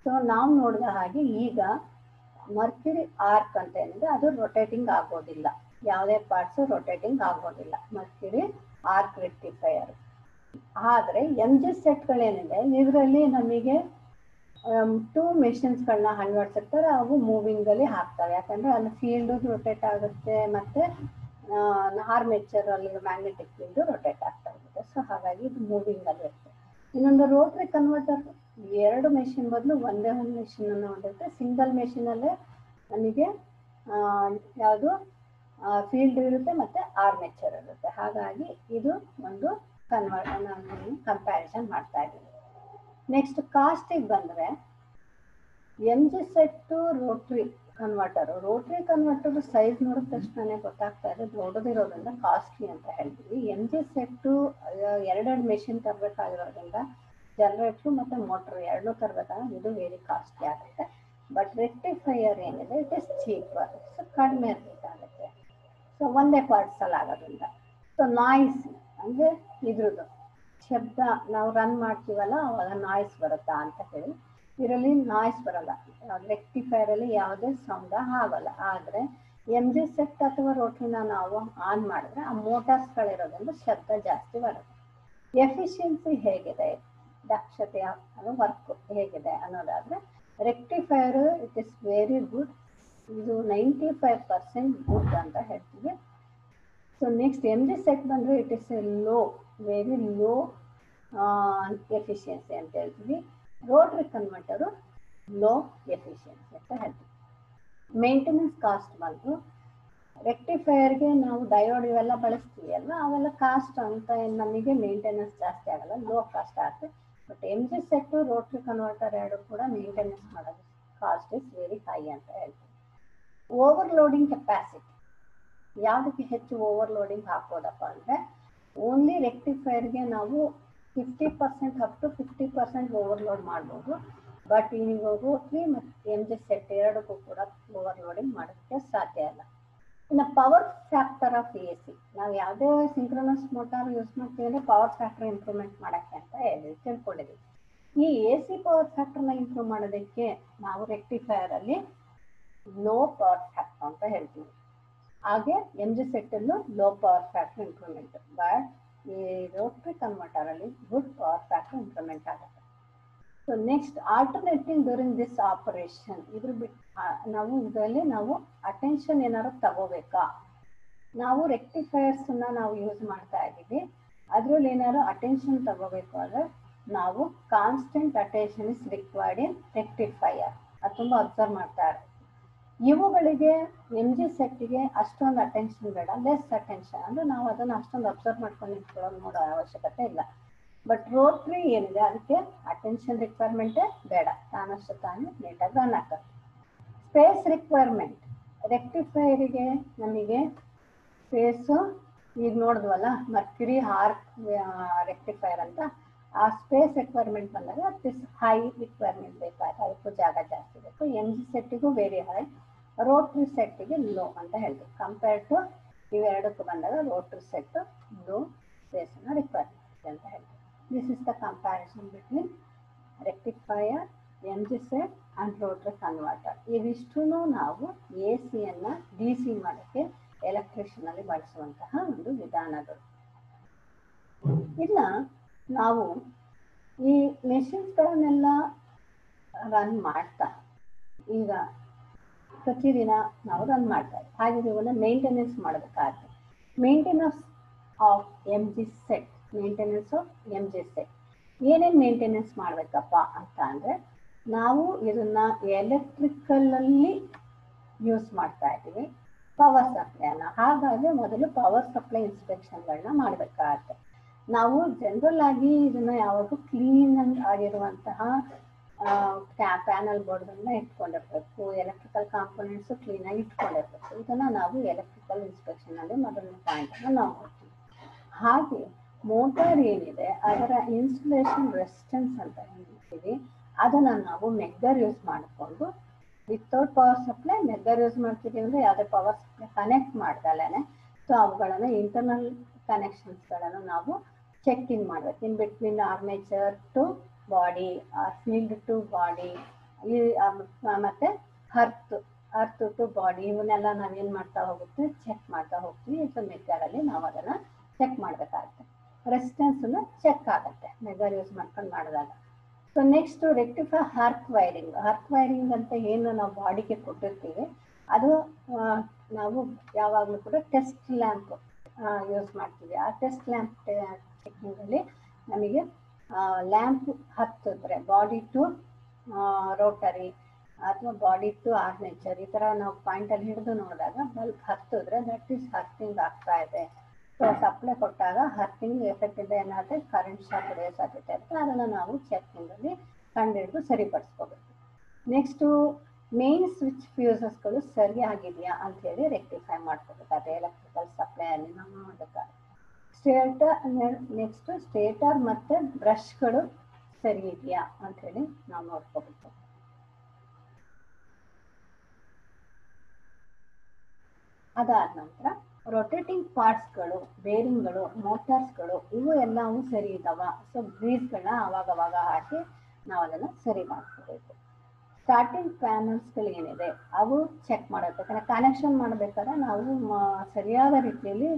ಸೊ ನಾವು ನೋಡಿದ ಹಾಗೆ ಈಗ ಮರ್ಕ್ಯುರಿ ಆರ್ಕ್ ಅಂತ ಏನಿದೆ, ಅದು ರೊಟೇಟಿಂಗ್ ಆಗೋದಿಲ್ಲ. ಯಾವುದೇ ಪಾರ್ಟ್ಸ್ ರೊಟೇಟಿಂಗ್ ಆಗೋದಿಲ್ಲ. ಮರ್ಕ್ಯುರಿ ಆರ್ಕ್ ರೆಕ್ಟಿಫೈಯರ್ ಆದರೆ ಎಂ ಜಿ ಸೆಟ್ಗಳೇನಿದೆ ಇದರಲ್ಲಿ ನಮಗೆ ಟೂ ಮೆಷಿನ್ಸ್ಗಳನ್ನ ಅಳವಡಿಸಿರ್ತಾರೆ, ಅವು ಮೂವಿಂಗಲ್ಲಿ ಹಾಕ್ತವೆ ಯಾಕಂದ್ರೆ ಅಲ್ಲಿ ಫೀಲ್ಡು ರೊಟೇಟ್ ಆಗುತ್ತೆ ಮತ್ತೆ ಆರ್ಮೇಚರ್ ಅಲ್ಲಿ ಮ್ಯಾಗ್ನೆಟಿಕ್ ಫೀಲ್ಡ್ ರೊಟೇಟ್ ಆಗ್ತಾ ಇರುತ್ತೆ. ಸೊ ಹಾಗಾಗಿ ಇದು ಮೂವಿಂಗ್ ಅಲ್ಲಿ ಇರುತ್ತೆ. ಇನ್ನೊಂದು ರೋಟ್ರಿ ಕನ್ವರ್ಟರ್ ಎರಡು ಮೆಷಿನ್ ಬದಲು ಒಂದೇ ಒಂದು ಮೆಷಿನ್ ಅನ್ನು ಹೊಂದಿರುತ್ತೆ. ಸಿಂಗಲ್ ಮೆಷಿನ್ ಅಲ್ಲೇ ನಮಗೆ ಯಾವುದು ಫೀಲ್ಡ್ ಇರುತ್ತೆ ಮತ್ತೆ ಆರ್ಮೇಚರ್ ಇರುತ್ತೆ. ಹಾಗಾಗಿ ಇದು ಒಂದು ಕನ್ವರ್ಟ್ ಕಂಪ್ಯಾರಿಸನ್ ಮಾಡ್ತಾ ಇದ್ದೀನಿ. ನೆಕ್ಸ್ಟ್ ಕಾಸ್ಟಿಗೆ ಬಂದರೆ M G set rotary converter rotary converter size ನೋಡಿದ ತಕ್ಷಣನೇ ಗೊತ್ತಾಗ್ತಾ ಇದೆ, ದೊಡ್ಡದಿರೋದ್ರಿಂದ ಕಾಸ್ಟ್ಲಿ ಅಂತ ಹೇಳ್ತೀವಿ. ಎಂ ಜಿ ಸೆಟ್ಟು ಎರಡೆರಡು ಮೆಷಿನ್ ತರಬೇಕಾಗಿರೋದ್ರಿಂದ ಜನರೇಟರ್ ಮತ್ತು ಮೋಟ್ರ್ ಎರಡೂ ತರಬೇಕಾದ್ರೆ ಇದು ವೆರಿ ಕಾಸ್ಟ್ಲಿ ಆಗುತ್ತೆ. ಬಟ್ ರೆಕ್ಟಿಫೈಯರ್ ಏನಿದೆ ಇಟ್ ಇಸ್ ಚೀಪ್ ಸೊ ಕಡಿಮೆ ಆಗುತ್ತೆ. ಸೊ ಒಂದೇ ಪಾರ್ಟ್ಸಲ್ಲಿ ಆಗೋದ್ರಿಂದ. ಸೊ ನಾಯ್ಸ್ ಅಂದರೆ ಇದ್ರದ್ದು. ಶಬ್ದ ನಾವು ರನ್ ಮಾಡ್ತೀವಲ್ಲ, ಅವಾಗ ನಾಯ್ಸ್ ಬರುತ್ತಾ ಅಂತ ಹೇಳಿ. ಇದರಲ್ಲಿ ನಾಯ್ಸ್ ಬರಲ್ಲ. ರೆಕ್ಟಿಫೈರ್ ಅಲ್ಲಿ ಯಾವುದೇ ಸೌಂಡ್ ಆಗಲ್ಲ. ಆದ್ರೆ ಎಂ ಜಿ ಸೆಟ್ ಅಥವಾ ರೋಟಿನ ನಾವು ಆನ್ ಮಾಡಿದ್ರೆ ಆ ಮೋಟಾರ್ಸ್ಗಳಿರೋದ್ರಿಂದ ಶಬ್ದ ಜಾಸ್ತಿ ಬರುತ್ತೆ. ಎಫಿಷಿಯನ್ಸಿ ಹೇಗಿದೆ? ದಕ್ಷತೆ ವರ್ಕ್ ಹೇಗಿದೆ ಅನ್ನೋದಾದ್ರೆ rectifier it is very good ಇದು ನೈಂಟಿ ಫೈವ್ ಪರ್ಸೆಂಟ್ ಗುಡ್ ಅಂತ ಹೇಳ್ತೀವಿ. So next M G set ಬಂದರೆ it is a low very low efficiency ಅಂತ ಹೇಳ್ತೀವಿ. ರೋಟ್ರಿ ಕನ್ವರ್ಟರು ಲೋ ಎಫಿಷಿಯನ್ಸಿ ಅಂತ ಹೇಳ್ತೀವಿ. ಮೇಂಟೆನೆನ್ಸ್ ಕಾಸ್ಟ್ ಬಂದು ರೆಕ್ಟಿಫೈಯರ್ಗೆ ನಾವು ಡಯೋಡ್ ಇವೆಲ್ಲ ಬಳಸ್ತೀವಿ ಅಲ್ವಾ? ಅವೆಲ್ಲ ಕಾಸ್ಟ್ ಅಂತ ನಮಗೆ ಮೇಂಟೆನೆನ್ಸ್ ಜಾಸ್ತಿ ಆಗಲ್ಲ ಲೋ ಕಾಸ್ಟ್ ಆಗುತ್ತೆ. But M G set rotary converter ಎರಡು ಕೂಡ ಮೇಂಟೆನೆನ್ಸ್ ಮಾಡೋದು ಕಾಸ್ಟ್ ಇಸ್ ವೆರಿ ಹೈ ಅಂತ ಹೇಳ್ತೀವಿ. ಓವರ್ ಲೋಡಿಂಗ್ ಕೆಪಾಸಿಟಿ ಯಾವುದಕ್ಕೆ ಹೆಚ್ಚು ಓವರ್ ಲೋಡಿಂಗ್ ಹಾಕೋದಪ್ಪ ಅಂದರೆ ಓನ್ಲಿ ರೆಕ್ಟಿಫೈಯರ್ಗೆ ನಾವು fifty percent up to fifty percent overload ಮಾಡ್ಬೋದು. ಬಟ್ ಈಗ ರೋಟ್ರಿ ಮತ್ತು ಎಂ ಜಿ ಸೆಟ್ ಎರಡಕ್ಕೂ ಕೂಡ ಓವರ್ಲೋಡಿಂಗ್ ಮಾಡೋಕ್ಕೆ ಸಾಧ್ಯ ಇಲ್ಲ. ಇನ್ನು power factor of A C ನಾವು ಯಾವುದೇ ಸಿಂಕ್ರನಸ್ ಮೋಟಾರ್ ಯೂಸ್ ಮಾಡ್ತೀವಿ ಅಂದರೆ ಪವರ್ ಫ್ಯಾಕ್ಟರ್ ಇಂಪ್ರೂವ್ಮೆಂಟ್ ಮಾಡೋಕ್ಕೆ ಅಂತ ಹೇಳಿ ತಿಳ್ಕೊಂಡಿದ್ದೀವಿ ಈ ಎ ಸಿ ಪವರ್ ಫ್ಯಾಕ್ಟರ್ನ ಇಂಪ್ರೂವ್ ಮಾಡೋದಕ್ಕೆ ನಾವು ರೆಕ್ಟಿಫೈಯರಲ್ಲಿ ಲೋ ಪವರ್ ಫ್ಯಾಕ್ಟರ್ ಅಂತ ಹೇಳ್ತೀವಿ. ಹಾಗೆ M G ಸೆಟ್ಟಲ್ಲೂ low power factor improvement but ಈ ರೋಟ್ರಿ ಕನ್ವರ್ಟರಲ್ಲಿ ಗುಡ್ ಪವರ್ ಫ್ಯಾಕ್ಟರ್ ಇಂಪ್ರೂವ್ಮೆಂಟ್ ಆಗುತ್ತೆ. So next alternative during this operation ಇದ್ರ ಬಿಟ್ಟು ನಾವು ಇದರಲ್ಲಿ ನಾವು ಅಟೆನ್ಷನ್ ಏನಾದ್ರು ತಗೋಬೇಕಾ? ನಾವು ರೆಕ್ಟಿಫೈಯರ್ಸನ್ನ ನಾವು ಯೂಸ್ ಮಾಡ್ತಾ ಇದ್ದೀವಿ. ಅದರಲ್ಲಿ ಏನಾದ್ರು ಅಟೆನ್ಷನ್ ತಗೋಬೇಕು ಅಂದರೆ ನಾವು constant attention is required in rectifier ಅದು ತುಂಬ ಅಬ್ಸರ್ವ್ ಮಾಡ್ತಾ ಇರ್ತೀವಿ ಇವುಗಳಿಗೆ ಎಂ ಜಿ ಸೆಟ್ಗೆ ಅಷ್ಟೊಂದು ಅಟೆನ್ಷನ್ ಬೇಡ ಲೆಸ್ ಅಟೆನ್ಷನ್ ಅಂದ್ರೆ ನಾವು ಅದನ್ನು ಅಷ್ಟೊಂದು ಅಬ್ಸರ್ವ್ ಮಾಡ್ಕೊಂಡು ನಿಂತ್ಕೊಳ್ಳೋದು ನೋಡೋ ಅವಶ್ಯಕತೆ ಇಲ್ಲ. ಬಟ್ ರೋಟ್ರಿ ಏನಿದೆ ಅದಕ್ಕೆ ಅಟೆನ್ಷನ್ ರಿಕ್ವೈರ್ಮೆಂಟೇ ಬೇಡ. ತಾನಷ್ಟು ತಾನೇ ನೀಟಾಗಿ ರನ್ ಆಗ್ತದೆ. ಸ್ಪೇಸ್ ರಿಕ್ವೈರ್ಮೆಂಟ್ ರೆಕ್ಟಿಫೈರಿಗೆ ನಮಗೆ ಸ್ಪೇಸು ಈಗ ನೋಡಿದ್ವಲ್ಲ ಮರ್ಕ್ಯುರಿ ಹಾರ್ಕ್ ರೆಕ್ಟಿಫೈರ್ ಅಂತ. ಆ ಸ್ಪೇಸ್ ರಿಕ್ವೈರ್ಮೆಂಟ್ ಬಂದಾಗ ದಿಸ್ ಹೈ ರಿಕ್ವೈರ್ಮೆಂಟ್ ಬೇಕಾದ್ರೆ ಅದಕ್ಕೂ ಜಾಗ ಜಾಸ್ತಿ ಬೇಕು. ಎಂ ಜಿ ಸೆಟ್ಟಿಗೂ ವೆರಿ ಹೈ ರೋಟ್ರಿ ಸೆಟ್ಗೆ ಲೋ ಅಂತ ಹೇಳ್ತೀವಿ ಕಂಪೇರ್ ಟು ಇವೆರಡಕ್ಕೂ ಬಂದಾಗ ರೋಟ್ರಿ ಸೆಟ್ ಲೋ ಸ್ಪೇಸನ್ನು ರಿಕ್ವೈರ್ಮೆಂಟ್ ಅಂತ ಹೇಳ್ತೀವಿ this is the comparison between rectifier M G set and rotary converter ಇವಿಷ್ಟೂ ನಾವು ಎ ಸಿಯನ್ನು ಡಿ ಸಿ ಮಾಡೋಕ್ಕೆ ಎಲೆಕ್ಟ್ರಿಷನಲ್ಲಿ ಬಳಸುವಂತಹ ಒಂದು ವಿಧಾನಗಳು. ಇಲ್ಲ, ನಾವು ಈ ಮೆಷಿನ್ಸ್ಗಳನ್ನೆಲ್ಲ ರನ್ ಮಾಡ್ತಾ ಈಗ ಪ್ರತಿದಿನ ನಾವು ರನ್ ಮಾಡ್ತಾ ಇದ್ದೀವಿ ಹಾಗೆ ಇವನ್ನ ಮೇಂಟೆನೆನ್ಸ್ ಮಾಡಬೇಕಾದ್ರೆ maintenance of M G set maintenance of M G set ಏನೇನು ಮೇಂಟೆನೆನ್ಸ್ ಮಾಡಬೇಕಪ್ಪ ಅಂತ ಅಂದರೆ, ನಾವು ಇದನ್ನ ಎಲೆಕ್ಟ್ರಿಕಲಲ್ಲಿ ಯೂಸ್ ಮಾಡ್ತಾ ಇದ್ದೀವಿ. ಪವರ್ ಸಪ್ಲೈನ ಹಾಗಾಗಿ ಮೊದಲು ಪವರ್ ಸಪ್ಲೈ ಇನ್ಸ್ಪೆಕ್ಷನ್ಗಳನ್ನ ಮಾಡಬೇಕಾಗತ್ತೆ. ನಾವು ಜನರಲ್ ಆಗಿ ಇದನ್ನ ಯಾವಾಗ ಕ್ಲೀನ್ ಆಗಿರುವಂತಹ ಪ್ಯಾನಲ್ ಬೋರ್ಡ್ಗಳನ್ನ ಇಟ್ಕೊಂಡಿರ್ಬೇಕು. ಎಲೆಕ್ಟ್ರಿಕಲ್ ಕಾಂಪೊನೆಂಟ್ಸು ಕ್ಲೀನಾಗಿ ಇಟ್ಕೊಂಡಿರ್ಬೇಕು. ಇದನ್ನ ನಾವು ಎಲೆಕ್ಟ್ರಿಕಲ್ ಇನ್ಸ್ಪೆಕ್ಷನ್ ಅಲ್ಲಿ ಮೊದಲನೇ ಪಾಯಿಂಟ್ ನಾವು ನೋಡ್ತೀವಿ. ಹಾಗೆ ಮೋಟಾರ್ ಏನಿದೆ, ಅದರ ಇನ್ಸುಲೇಷನ್ ರೆಸಿಸ್ಟೆನ್ಸ್ ಅಂತ ಹೇಳ್ತೀವಿ. ಅದನ್ನ ನಾವು ಮೆಗ್ಗರ್ ಯೂಸ್ ಮಾಡಿಕೊಂಡು without power supply megger use ಮಾಡ್ತಿದ್ದೀವಿ ಅಂದರೆ ಯಾವುದೇ ಪವರ್ ಸಪ್ಲೈ ಕನೆಕ್ಟ್ ಮಾಡ್ದಲೇನೆ ಸೊ ಅವುಗಳನ್ನು ಇಂಟರ್ನಲ್ ಕನೆಕ್ಷನ್ಸ್ಗಳನ್ನು ನಾವು ಚೆಕ್ ಇನ್ ಮಾಡ್ಬೇಕು. In between armature to body field to body ಈ ಮತ್ತೆ ಹರ್ತ್ ಅರ್ತ್ ಟು ಬಾಡಿ ಇವನ್ನೆಲ್ಲ ನಾವೇನು ಮಾಡ್ತಾ ಹೋಗುತ್ತೆ ಚೆಕ್ ಮಾಡ್ತಾ ಹೋಗ್ತೀವಿ. ಸೊ ಮೆಥಡಲ್ಲಿ ನಾವು ಅದನ್ನು ಚೆಕ್ ಮಾಡಬೇಕಾಗುತ್ತೆ. ರೆಸಿಸ್ಟೆನ್ಸನ್ನು ಚೆಕ್ ಆಗುತ್ತೆ. ಮೆಗರ್ ಯೂಸ್ ಮಾಡ್ಕೊಂಡು ಮಾಡಿದಾಗ. So next rectify earth wiring earth wiring ಅಂತ ಏನು ನಾವು ಬಾಡಿಗೆ ಕೊಟ್ಟಿರ್ತೀವಿ, ಅದು ನಾವು ಯಾವಾಗಲೂ ಕೂಡ ಟೆಸ್ಟ್ ಲ್ಯಾಂಪ್ ಯೂಸ್ ಮಾಡ್ತೀವಿ. ಆ ಟೆಸ್ಟ್ ಲ್ಯಾಂಪ್ ಟೆಕ್ನಿಕಲ್ಲಿ ನಮಗೆ ಲ್ಯಾಂಪ್ ಹತ್ತಿದ್ರೆ ಬಾಡಿ ಟು ರೋಟರಿ ಅಥವಾ ಬಾಡಿ ಟು ಆರ್ನೇಚರ್ ಈ ಥರ ನಾವು ಪಾಯಿಂಟಲ್ಲಿ ಹಿಡಿದು ನೋಡಿದಾಗ ಬಲ್ಬ್ ಹತ್ತಿದ್ರೆ ದಟ್ ಈಸ್ ಹರ್ತಿಂಗ್ ಆಗ್ತಾ ಇದೆ. ಸೊ ಸಪ್ಲೈ ಕೊಟ್ಟಾಗ ಹರ್ತಿಂಗ್ ಎಫೆಕ್ಟ್ ಇದೆ ಏನಾದ್ರೆ ಕರೆಂಟ್ ಶಾಕ್ ಹೊಡೆಯೋ ಸಾಧ್ಯತೆ ಇರುತ್ತೆ ಅದನ್ನು ನಾವು ಚೆಕ್ಕಿಂಗಲ್ಲಿ ಕಂಡುಹಿಡಿದು ಸರಿಪಡಿಸ್ಕೋಬೇಕು. ನೆಕ್ಸ್ಟು ಮೇನ್ ಸ್ವಿಚ್ ಫ್ಯೂಸಸ್ಗಳು ಸರಿಯಾಗಿದೆಯಾ ಅಂತೇಳಿ ರೆಕ್ಟಿಫೈ ಮಾಡ್ಕೋಬೇಕಾದ್ರೆ ಎಲೆಕ್ಟ್ರಿಕಲ್ ಸಪ್ಲೈಯಲ್ಲಿ ನಾವು ನೋಡ್ಬೇಕಾದ್ರೆ ಸ್ಟೇಟರ್ ನೆಕ್ಸ್ಟ್ ಸ್ಟೇಟರ್ ಮತ್ತು ಬ್ರಷ್ಗಳು ಸರಿ ಇದೆಯಾ ಹೇಳಿ ನಾವು ನೋಡ್ಕೋಬೇಕು. ಅದಾದ ನಂತರ ರೊಟೇಟಿಂಗ್ ಪಾರ್ಟ್ಸ್ಗಳು ಬೇರಿಂಗ್ಗಳು ಮೋಟಾರ್ಸ್ಗಳು ಇವು ಎಲ್ಲವೂ ಸರಿ ಇದಾವ. ಸೊ ಗ್ರೀಸ್ಗಳನ್ನ ಅವಾಗವಾಗ ಹಾಕಿ ನಾವು ಅದನ್ನು ಸರಿ ಮಾಡ್ಕೋಬೇಕು. ಸ್ಟಾರ್ಟಿಂಗ್ ಪ್ಯಾನಲ್ಸ್ಗಳು ಏನಿದೆ? ಅವು ಚೆಕ್ ಮಾಡಬೇಕು ಯಾಕಂದರೆ ಕನೆಕ್ಷನ್ ಮಾಡಬೇಕಾದ್ರೆ ನಾವು ಸರಿಯಾದ ರೀತಿಯಲ್ಲಿ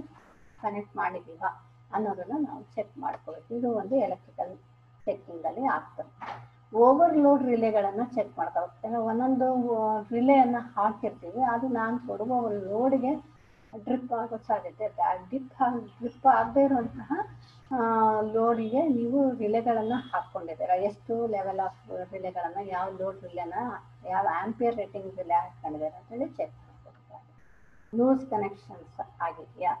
ಕನೆಕ್ಟ್ ಮಾಡಿದೀವಾ ಅನ್ನೋದನ್ನು ನಾವು ಚೆಕ್ ಮಾಡ್ಕೋಬೇಕು ಇದು ಒಂದು ಎಲೆಕ್ಟ್ರಿಕಲ್ ಚೆಕ್ಕಿಂಗಲ್ಲಿ ಆಗ್ತದೆ. ಓವರ್ಲೋಡ್ ರಿಲೇಗಳನ್ನು ಚೆಕ್ ಹೋಗ್ತೇವೆ ಒಂದೊಂದು ರಿಲೇಯನ್ನು ಹಾಕಿರ್ತೀವಿ. ಅದು ನಾನು ಕೊಡುವ ಲೋಡ್ಗೆ ಡ್ರಿಪ್ ಆಗೋ ಸಾಧ್ಯತೆ ಇರುತ್ತೆ ಆ ಡಿಪ್ ಡ್ರಿಪ್ ಆಗದೆ ಇರುವಂತಹ ಲೋಡಿಗೆ ನೀವು ರಿಲೆಗಳನ್ನು ಹಾಕ್ಕೊಂಡಿದ್ದೀರಾ ಎಷ್ಟು ಲೆವೆಲ್ ಆಫ್ ರಿಲೆಗಳನ್ನು ಯಾವ ಲೋಡ್ ರಿಲೇನ ಯಾವ ಆಂಪಿಯರ್ ರೇಟಿಂಗ್ ರಿಲೆ ಹಾಕೊಂಡಿದ್ದೀರಾ ಅಂತೇಳಿ ಚೆಕ್ ಮಾಡ್ಕೊಳ್ತಾರೆ ಲೂಸ್ ಕನೆಕ್ಷನ್ಸ್ ಆಗಿದೆಯಾ?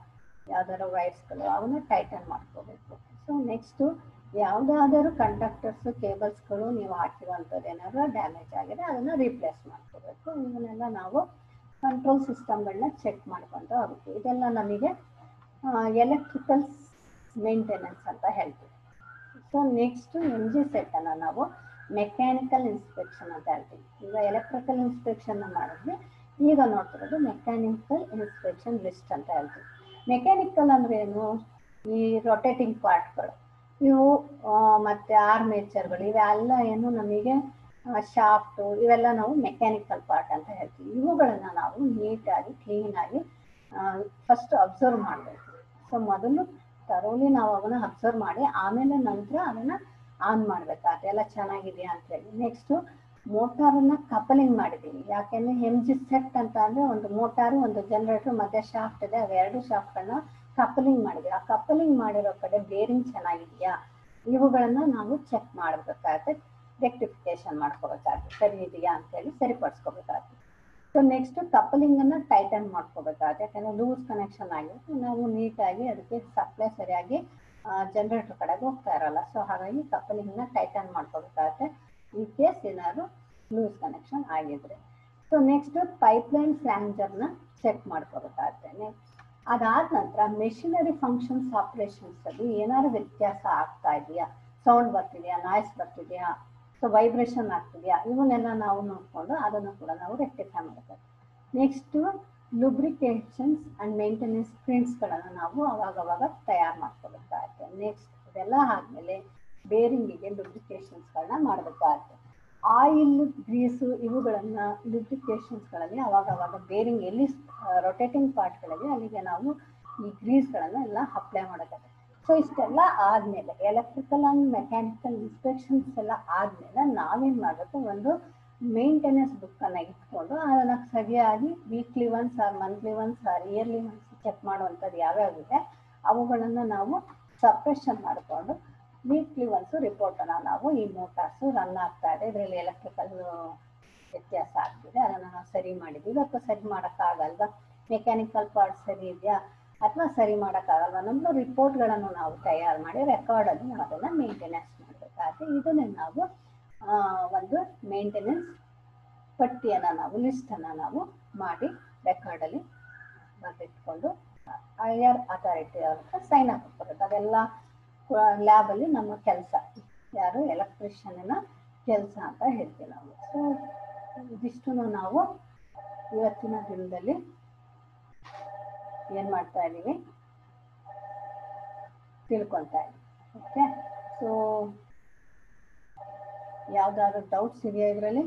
ಯಾವ್ದಾದ್ರು ವೈರ್ಸ್ಗಳು ಅವನ್ನ ಟೈಟನ್ ಮಾಡ್ಕೋಬೇಕು. ಸೊ ನೆಕ್ಸ್ಟು ಯಾವುದಾದರೂ ಕಂಡಕ್ಟರ್ಸು, ಕೇಬಲ್ಸ್ಗಳು ನೀವು ಹಾಕಿರುವಂಥದ್ದು ಏನಾದ್ರು ಡ್ಯಾಮೇಜ್ ಆಗಿದೆ ಅದನ್ನು ರೀಪ್ಲೇಸ್ ಮಾಡ್ಕೋಬೇಕು. ಇವನ್ನೆಲ್ಲ ನಾವು ಕಂಟ್ರೋಲ್ ಸಿಸ್ಟಮ್ಗಳನ್ನ ಚೆಕ್ ಮಾಡ್ಕೊಂತ ಹೋಗುತ್ತೆ. ಇದೆಲ್ಲ ನಮಗೆ ಎಲೆಕ್ಟ್ರಿಕಲ್ ಮೇಂಟೆನೆನ್ಸ್ ಅಂತ ಹೇಳ್ತೀವಿ. ಸೊ ನೆಕ್ಸ್ಟು ಎಂ ಜಿ ಸೆಟ್ಟನ್ನು ನಾವು ಮೆಕ್ಯಾನಿಕಲ್ ಇನ್ಸ್ಪೆಕ್ಷನ್ ಅಂತ ಹೇಳ್ತೀವಿ. ಈಗ ಎಲೆಕ್ಟ್ರಿಕಲ್ ಇನ್ಸ್ಪೆಕ್ಷನ್ ಮಾಡಿದ್ವಿ. ಈಗ ನೋಡ್ತಿರೋದು ಮೆಕ್ಯಾನಿಕಲ್ ಇನ್ಸ್ಪೆಕ್ಷನ್ ಲಿಸ್ಟ್ ಅಂತ ಹೇಳ್ತೀವಿ. ಮೆಕ್ಯಾನಿಕಲ್ ಅಂದ್ರೆ ಏನು? ಈ ರೊಟೇಟಿಂಗ್ ಪಾರ್ಟ್ಗಳು ಇವು ಮತ್ತೆ ಆರ್ಮೇಚರ್ಗಳು ಇವೆಲ್ಲ ಏನು ನಮಗೆ ಶಾಫ್ಟು ಇವೆಲ್ಲ ನಾವು ಮೆಕ್ಯಾನಿಕಲ್ ಪಾರ್ಟ್ ಅಂತ ಹೇಳ್ತೀವಿ. ಇವುಗಳನ್ನು ನಾವು ನೀಟಾಗಿ ಕ್ಲೀನಾಗಿ ಫಸ್ಟ್ ಅಬ್ಸರ್ವ್ ಮಾಡಬೇಕು. ಸೊ ಮೊದಲು ತರೋಲಿ ನಾವು ಅವನ್ನ ಅಬ್ಸರ್ವ್ ಮಾಡಿ, ಆಮೇಲೆ ನಂತರ ಅದನ್ನು ಆನ್ ಮಾಡ್ಬೇಕು ಎಲ್ಲ ಚೆನ್ನಾಗಿದೆಯಾ ಅಂತೇಳಿ ನೆಕ್ಸ್ಟು ಮೋಟಾರನ್ನು ಕಪಲಿಂಗ್ ಮಾಡಿದ್ದೀವಿ ಯಾಕೆಂದ್ರೆ ಜಿ ಸೆಟ್ ಅಂತ ಅಂದ್ರೆ ಒಂದು ಮೋಟಾರು, ಒಂದು ಜನರೇಟರ್ ಮತ್ತೆ ಶಾಫ್ಟ್ ಇದೆ. ಅವೆರಡು ಶಾಫ್ಟನ್ನು ಕಪಲಿಂಗ್ ಮಾಡಿದ್ದೀವಿ ಆ ಕಪಲಿಂಗ್ ಮಾಡಿರೋ ಕಡೆ ಬೇರಿಂಗ್ ಚೆನ್ನಾಗಿದೆಯಾ? ಇವುಗಳನ್ನ ನಾವು ಚೆಕ್ ಮಾಡಬೇಕಾಗುತ್ತೆ. ರೆಕ್ಟಿಫಿಕೇಶನ್ ಮಾಡ್ಕೋಬೇಕಾಗುತ್ತೆ. ಸರಿ ಇದೆಯಾ ಅಂತೇಳಿ ಸರಿಪಡಿಸ್ಕೋಬೇಕಾಗುತ್ತೆ. ಸೊ ನೆಕ್ಸ್ಟ್ ಕಪಲಿಂಗ್ ಅನ್ನ ಟೈಟನ್ ಮಾಡ್ಕೋಬೇಕಾಗುತ್ತೆ. ಯಾಕಂದ್ರೆ ಲೂಸ್ ಕನೆಕ್ಷನ್ ಆಗಿರುತ್ತೆ. ನಾವು ನೀಟಾಗಿ ಅದಕ್ಕೆ ಸಪ್ಲೈ ಸರಿಯಾಗಿ ಜನರೇಟರ್ ಕಡೆಗೆ ಹೋಗ್ತಾ ಇರಲ್ಲ. ಸೊ ಹಾಗಾಗಿ ಕಪಲಿಂಗ್ನ ಟೈಟನ್ ಮಾಡ್ಕೋಬೇಕಾಗುತ್ತೆ. ಇನ್ ಕೇಸ್ ಏನಾದ್ರು ಲೂಸ್ ಕನೆಕ್ಷನ್ ಆಗಿದ್ರೆ. ಸೊ ನೆಕ್ಸ್ಟ್ ಪೈಪ್ಲೈನ್ ಫ್ಲಾಂಜರ್ನ ಚೆಕ್ ಮಾಡ್ಕೋಬೇಕಾಗುತ್ತೆ ನೆಕ್ಸ್ಟ್ ಅದಾದ ನಂತರ ಮೆಷಿನರಿ ಫಂಕ್ಷನ್ಸ್ ಆಪರೇಷನ್ಸ್ ಅಲ್ಲಿ ಏನಾದ್ರು ವ್ಯತ್ಯಾಸ ಆಗ್ತಾ ಇದೆಯಾ? ಸೌಂಡ್ ಬರ್ತಿದೆಯಾ? ನಾಯ್ಸ್ ಬರ್ತಿದೆಯಾ? ಸೊ ವೈಬ್ರೇಷನ್ ಆಗ್ತಿದೆಯಾ? ಇವನ್ನೆಲ್ಲ ನಾವು ನೋಡಿಕೊಂಡು ಅದನ್ನು ಕೂಡ ನಾವು ರೆಕ್ಟಿಫೈ ಮಾಡಬೇಕು. ನೆಕ್ಸ್ಟ್ ಲುಬ್ರಿಕೇಷನ್ಸ್ ಆ್ಯಂಡ್ ಮೇಂಟೆನೆನ್ಸ್ ಪ್ರಿಂಟ್ಸ್ಗಳನ್ನು ನಾವು ಅವಾಗವಾಗ ತಯಾರು ಮಾಡ್ಕೊಬೇಕಾಗುತ್ತೆ ನೆಕ್ಸ್ಟ್ ಇದೆಲ್ಲ ಆದಮೇಲೆ ಬೇರಿಂಗಿಗೆ ಲುಬ್ರಿಕೇಶನ್ಸ್ಗಳನ್ನ ಮಾಡಬೇಕಾಗುತ್ತೆ. ಆಯಿಲ್ ಗ್ರೀಸು ಇವುಗಳನ್ನ ಲುಬ್ರಿಕೇಶನ್ಸ್ಗಳಲ್ಲಿ ಅವಾಗ ಅವಾಗ ಬೇರಿಂಗ್ ಎಲ್ಲಿ ರೊಟೇಟಿಂಗ್ ಪಾರ್ಟ್ಗಳಲ್ಲಿ ಅಲ್ಲಿಗೆ ನಾವು ಈ ಗ್ರೀಸ್ಗಳನ್ನ ಎಲ್ಲ ಅಪ್ಲೈ ಮಾಡೋದಾಗುತ್ತೆ ಸೊ ಇಷ್ಟೆಲ್ಲ ಆದ್ಮೇಲೆ ಎಲೆಕ್ಟ್ರಿಕಲ್ ಅಂಡ್ ಮೆಕ್ಯಾನಿಕಲ್ ಇನ್ಸ್ಪೆಕ್ಷನ್ಸ್ ಎಲ್ಲ ಆದ್ಮೇಲೆ ನಾವೇನ್ ಮಾಡಬೇಕು? ಒಂದು ಮೇಂಟೆನೆನ್ಸ್ ಬುಕ್ ಅನ್ನ ಇಟ್ಕೊಂಡು ಅದನ್ನ ಸರಿಯಾಗಿ weekly once or monthly once or yearly once check ಮಾಡುವಂಥದ್ದು ಯಾವ್ಯಾವ ಇದೆ, ಅವುಗಳನ್ನು ನಾವು ಸಪ್ರೆಷನ್ ಮಾಡಿಕೊಂಡು ವೀಕ್ಲಿ ಒನ್ಸು ರಿಪೋರ್ಟ್ ಅನ್ನ ನಾವು ಈ ಮೋಟಾರ್ಸು ರನ್ ಆಗ್ತಾ ಇದೆ. ಇದರಲ್ಲಿ ಎಲೆಕ್ಟ್ರಿಕಲ್ ವ್ಯತ್ಯಾಸ ಆಗ್ತಿದೆ. ಅದನ್ನ ಸರಿ ಮಾಡಿದೀವಿ. ಅಥವಾ ಸರಿ ಮಾಡೋಕ್ಕಾಗಲ್ವಾ? ಮೆಕ್ಯಾನಿಕಲ್ ಪಾರ್ಟ್ ಸರಿ ಇದೆಯಾ? ಅಥವಾ ಸರಿ ಮಾಡೋಕ್ಕಾಗಲ್ವಾ? ನಮ್ಮ ರಿಪೋರ್ಟ್ಗಳನ್ನು ನಾವು ತಯಾರು ಮಾಡಿ ರೆಕಾರ್ಡಲ್ಲಿ ನಾವು ಅದನ್ನು ಮೇಂಟೆನೆನ್ಸ್ ಮಾಡಬೇಕಾಗುತ್ತೆ ಇದನ್ನೇ ನಾವು ಒಂದು ಮೇಂಟೆನೆನ್ಸ್ ಪಟ್ಟಿಯನ್ನು ನಾವು ಲಿಸ್ಟನ್ನು ನಾವು ಮಾಡಿ ರೆಕಾರ್ಡಲ್ಲಿ ಬರೆದಿಟ್ಕೊಂಡು ಹೈಯರ್ ಅಥಾರಿಟಿ ಅವ್ರ ಸೈನ್ ಹಾಕಬೇಕು ಅದೆಲ್ಲ ಲ್ಯಾಬಲ್ಲಿ ನಮ್ಮ ಕೆಲಸ. ಯಾರು ಎಲೆಕ್ಟ್ರಿಷಿಯನ್ನ ಕೆಲಸ ಅಂತ ಹೇಳ್ತೀವಿ ನಾವು. ಸೊ ಇದಿಷ್ಟು ನಾವು ಇವತ್ತಿನ ದಿನದಲ್ಲಿ ಏನ್ ಮಾಡ್ತಾ ಇದ್ದೀವಿ? ತಿಳ್ಕೊಳ್ತಾ ಇದ್ದೀವಿ. ಓಕೆ ಸೊ ಯಾವ್ದಾದ್ರು ಡೌಟ್ಸ್ ಇದೆಯಾ ಇದರಲ್ಲಿ?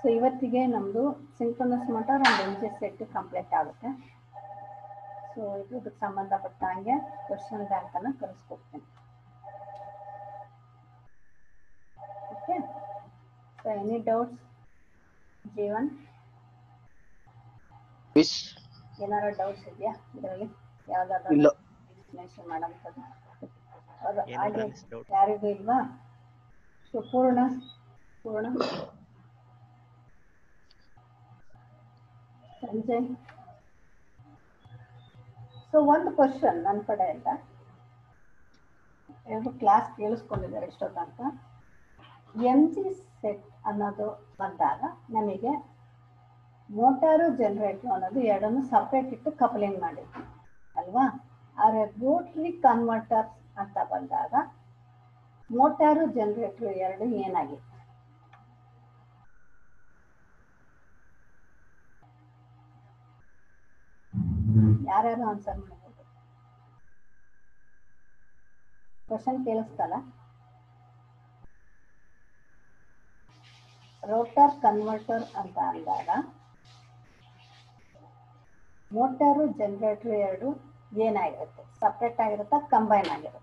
ಸೊ ಇವತ್ತಿಗೆ ನಮ್ದು ಸಿಂಕ್ರನಸ್ ಮೋಟಾರ್ ಒಂದು ಎನ್ ಜಿ ಸೆಟ್ ಕಂಪ್ಲೀಟ್ ಆಗುತ್ತೆ. ಸೊ ಇದಕ್ಕೆ ಸಂಬಂಧಪಟ್ಟ ಹಾಗೆ ಕ್ವಶನ್ ಬ್ಯಾಂಕ್ ಅನ್ನ ಕಳಿಸ್ಕೊಡ್ತೀನಿ. Okay so any doubts Jeevan ಏನಾರ ಡೌಟ್ಸ್ ಇದೆಯಾ ಇದರಲ್ಲಿ? ಯಾವ್ದಾದ್ರು ಇಲ್ಲ. ಎಕ್ಸ್ಪ್ಲನೇಷನ್ ಮಾಡೋಂಥದ್ದು ಹಾಗೆ ಯಾರಿಗೂ ಇಲ್ವಾ? ಸೊ ಪೂರ್ಣ? ಪೂರ್ಣ? ಸಂಜಯ್? ಸೊ ಒಂದು ಕ್ವಶನ್ ನನ್ನ ಕಡೆಯಿಂದ ಎರಡು ಕ್ಲಾಸ್ ಕೇಳಿಸ್ಕೊಂಡಿದ್ದಾರೆ ಇಷ್ಟೋ ತನಕ ಎಂ ಜಿ ಸೆಟ್ ಅನ್ನೋದು ಬಂದಾಗ ನಮಗೆ ಮೋಟಾರು ಜನರೇಟರ್ ಅನ್ನೋದು ಎರಡನ್ನು ಸಪ್ರೇಟ್ ಇಟ್ಟು ಕಪ್ಲಿಂಗ್ ಮಾಡಿದ್ವಿ ಅಲ್ವಾ? ಆದರೆ ರೋಟ್ರಿ ಕನ್ವರ್ಟರ್ಸ್ ಅಂತ ಬಂದಾಗ ಮೋಟಾರು ಜನರೇಟರ್ ಎರಡು ಏನಾಗಿತ್ತು? ಯಾರ್ಯಾರು ಆನ್ಸರ್ ಮಾಡ್ಬೋದು? ಕ್ವಶನ್ ಕೇಳಿಸ್ತಲ್ಲ ರೋಟರ್ ಕನ್ವರ್ಟರ್ ಅಂತ ಅಂದಾಗ ಮೋಟಾರು ಜನರೇಟರ್ ಎರಡು ಏನಾಗಿರುತ್ತೆ? ಸಪ್ರೇಟ್ ಆಗಿರುತ್ತಾ ಕಂಬೈನ್ ಆಗಿರುತ್ತೆ?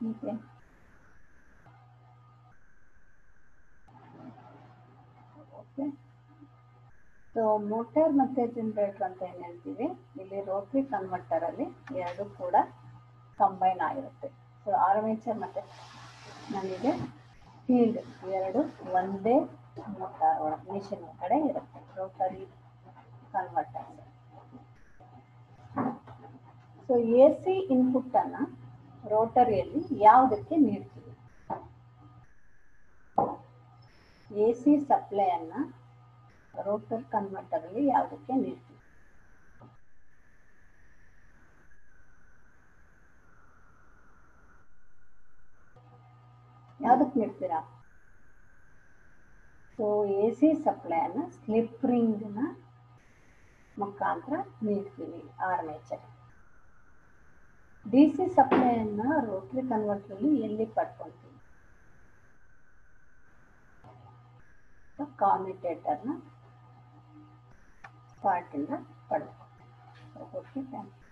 ಓಕೆ ಓಕೆ ಸೊ ಮೋಟರ್ ಮತ್ತೆ ಜನರೇಟರ್ ಅಂತ ಏನ್ ಹೇಳ್ತೀವಿ? ಇಲ್ಲಿ ರೋಟ್ರಿ ಕನ್ವರ್ಟರ್ ಅಲ್ಲಿ ಎರಡು ಕೂಡ ಕಂಬೈನ್ ಆಗಿರುತ್ತೆ. ಸೊ ಆರ್ಮೇಚರ್ ಮತ್ತೆ ನಮಗೆ ಫೀಲ್ಡ್ ಎರಡು ಒಂದೇ ಮೋಟಾರ್ ಮಿಷಿನ್ ಕಡೆ ಇರುತ್ತೆ. Rotary converter so A C input ಅನ್ನ ರೋಟರಿಯಲ್ಲಿ ಯಾವುದಕ್ಕೆ ನೀಡ್ತೀವಿ? ಎ ಸಿ ಸಪ್ಲೈ ಅನ್ನ ರೋಟರ್ ಕನ್ವರ್ಟರ್ ಅಲ್ಲಿ ಯಾವುದಕ್ಕೆ ನೀಡ್ತೀವಿ ಯಾವುದಕ್ಕೆ ನೀಡ್ತೀರಾ ಸೊ ಎ ಸಿ ಸಪ್ಲೈ ಅನ್ನ ಸ್ಲಿಪ್ ರಿಂಗ್ನ ಮುಖಾಂತರ ನೀಡ್ತೀವಿ ಆರ್ಮೇಚರ್ ಡಿ ಸಿ ಸಪ್ಲೈಯನ್ನ ರೋಟರಿ ಕನ್ವರ್ಟರ್ಲಿ ಎಲ್ಲಿ ಪಡ್ಕೊಂತೀವಿ? ಕಾಮಿಟೇಟರ್ನ ಪಾರ್ಟಿಂದ ಪಡ್ಕೊಂತೀವಿ ಓಕೆ ಥ್ಯಾಂಕ್ ಯು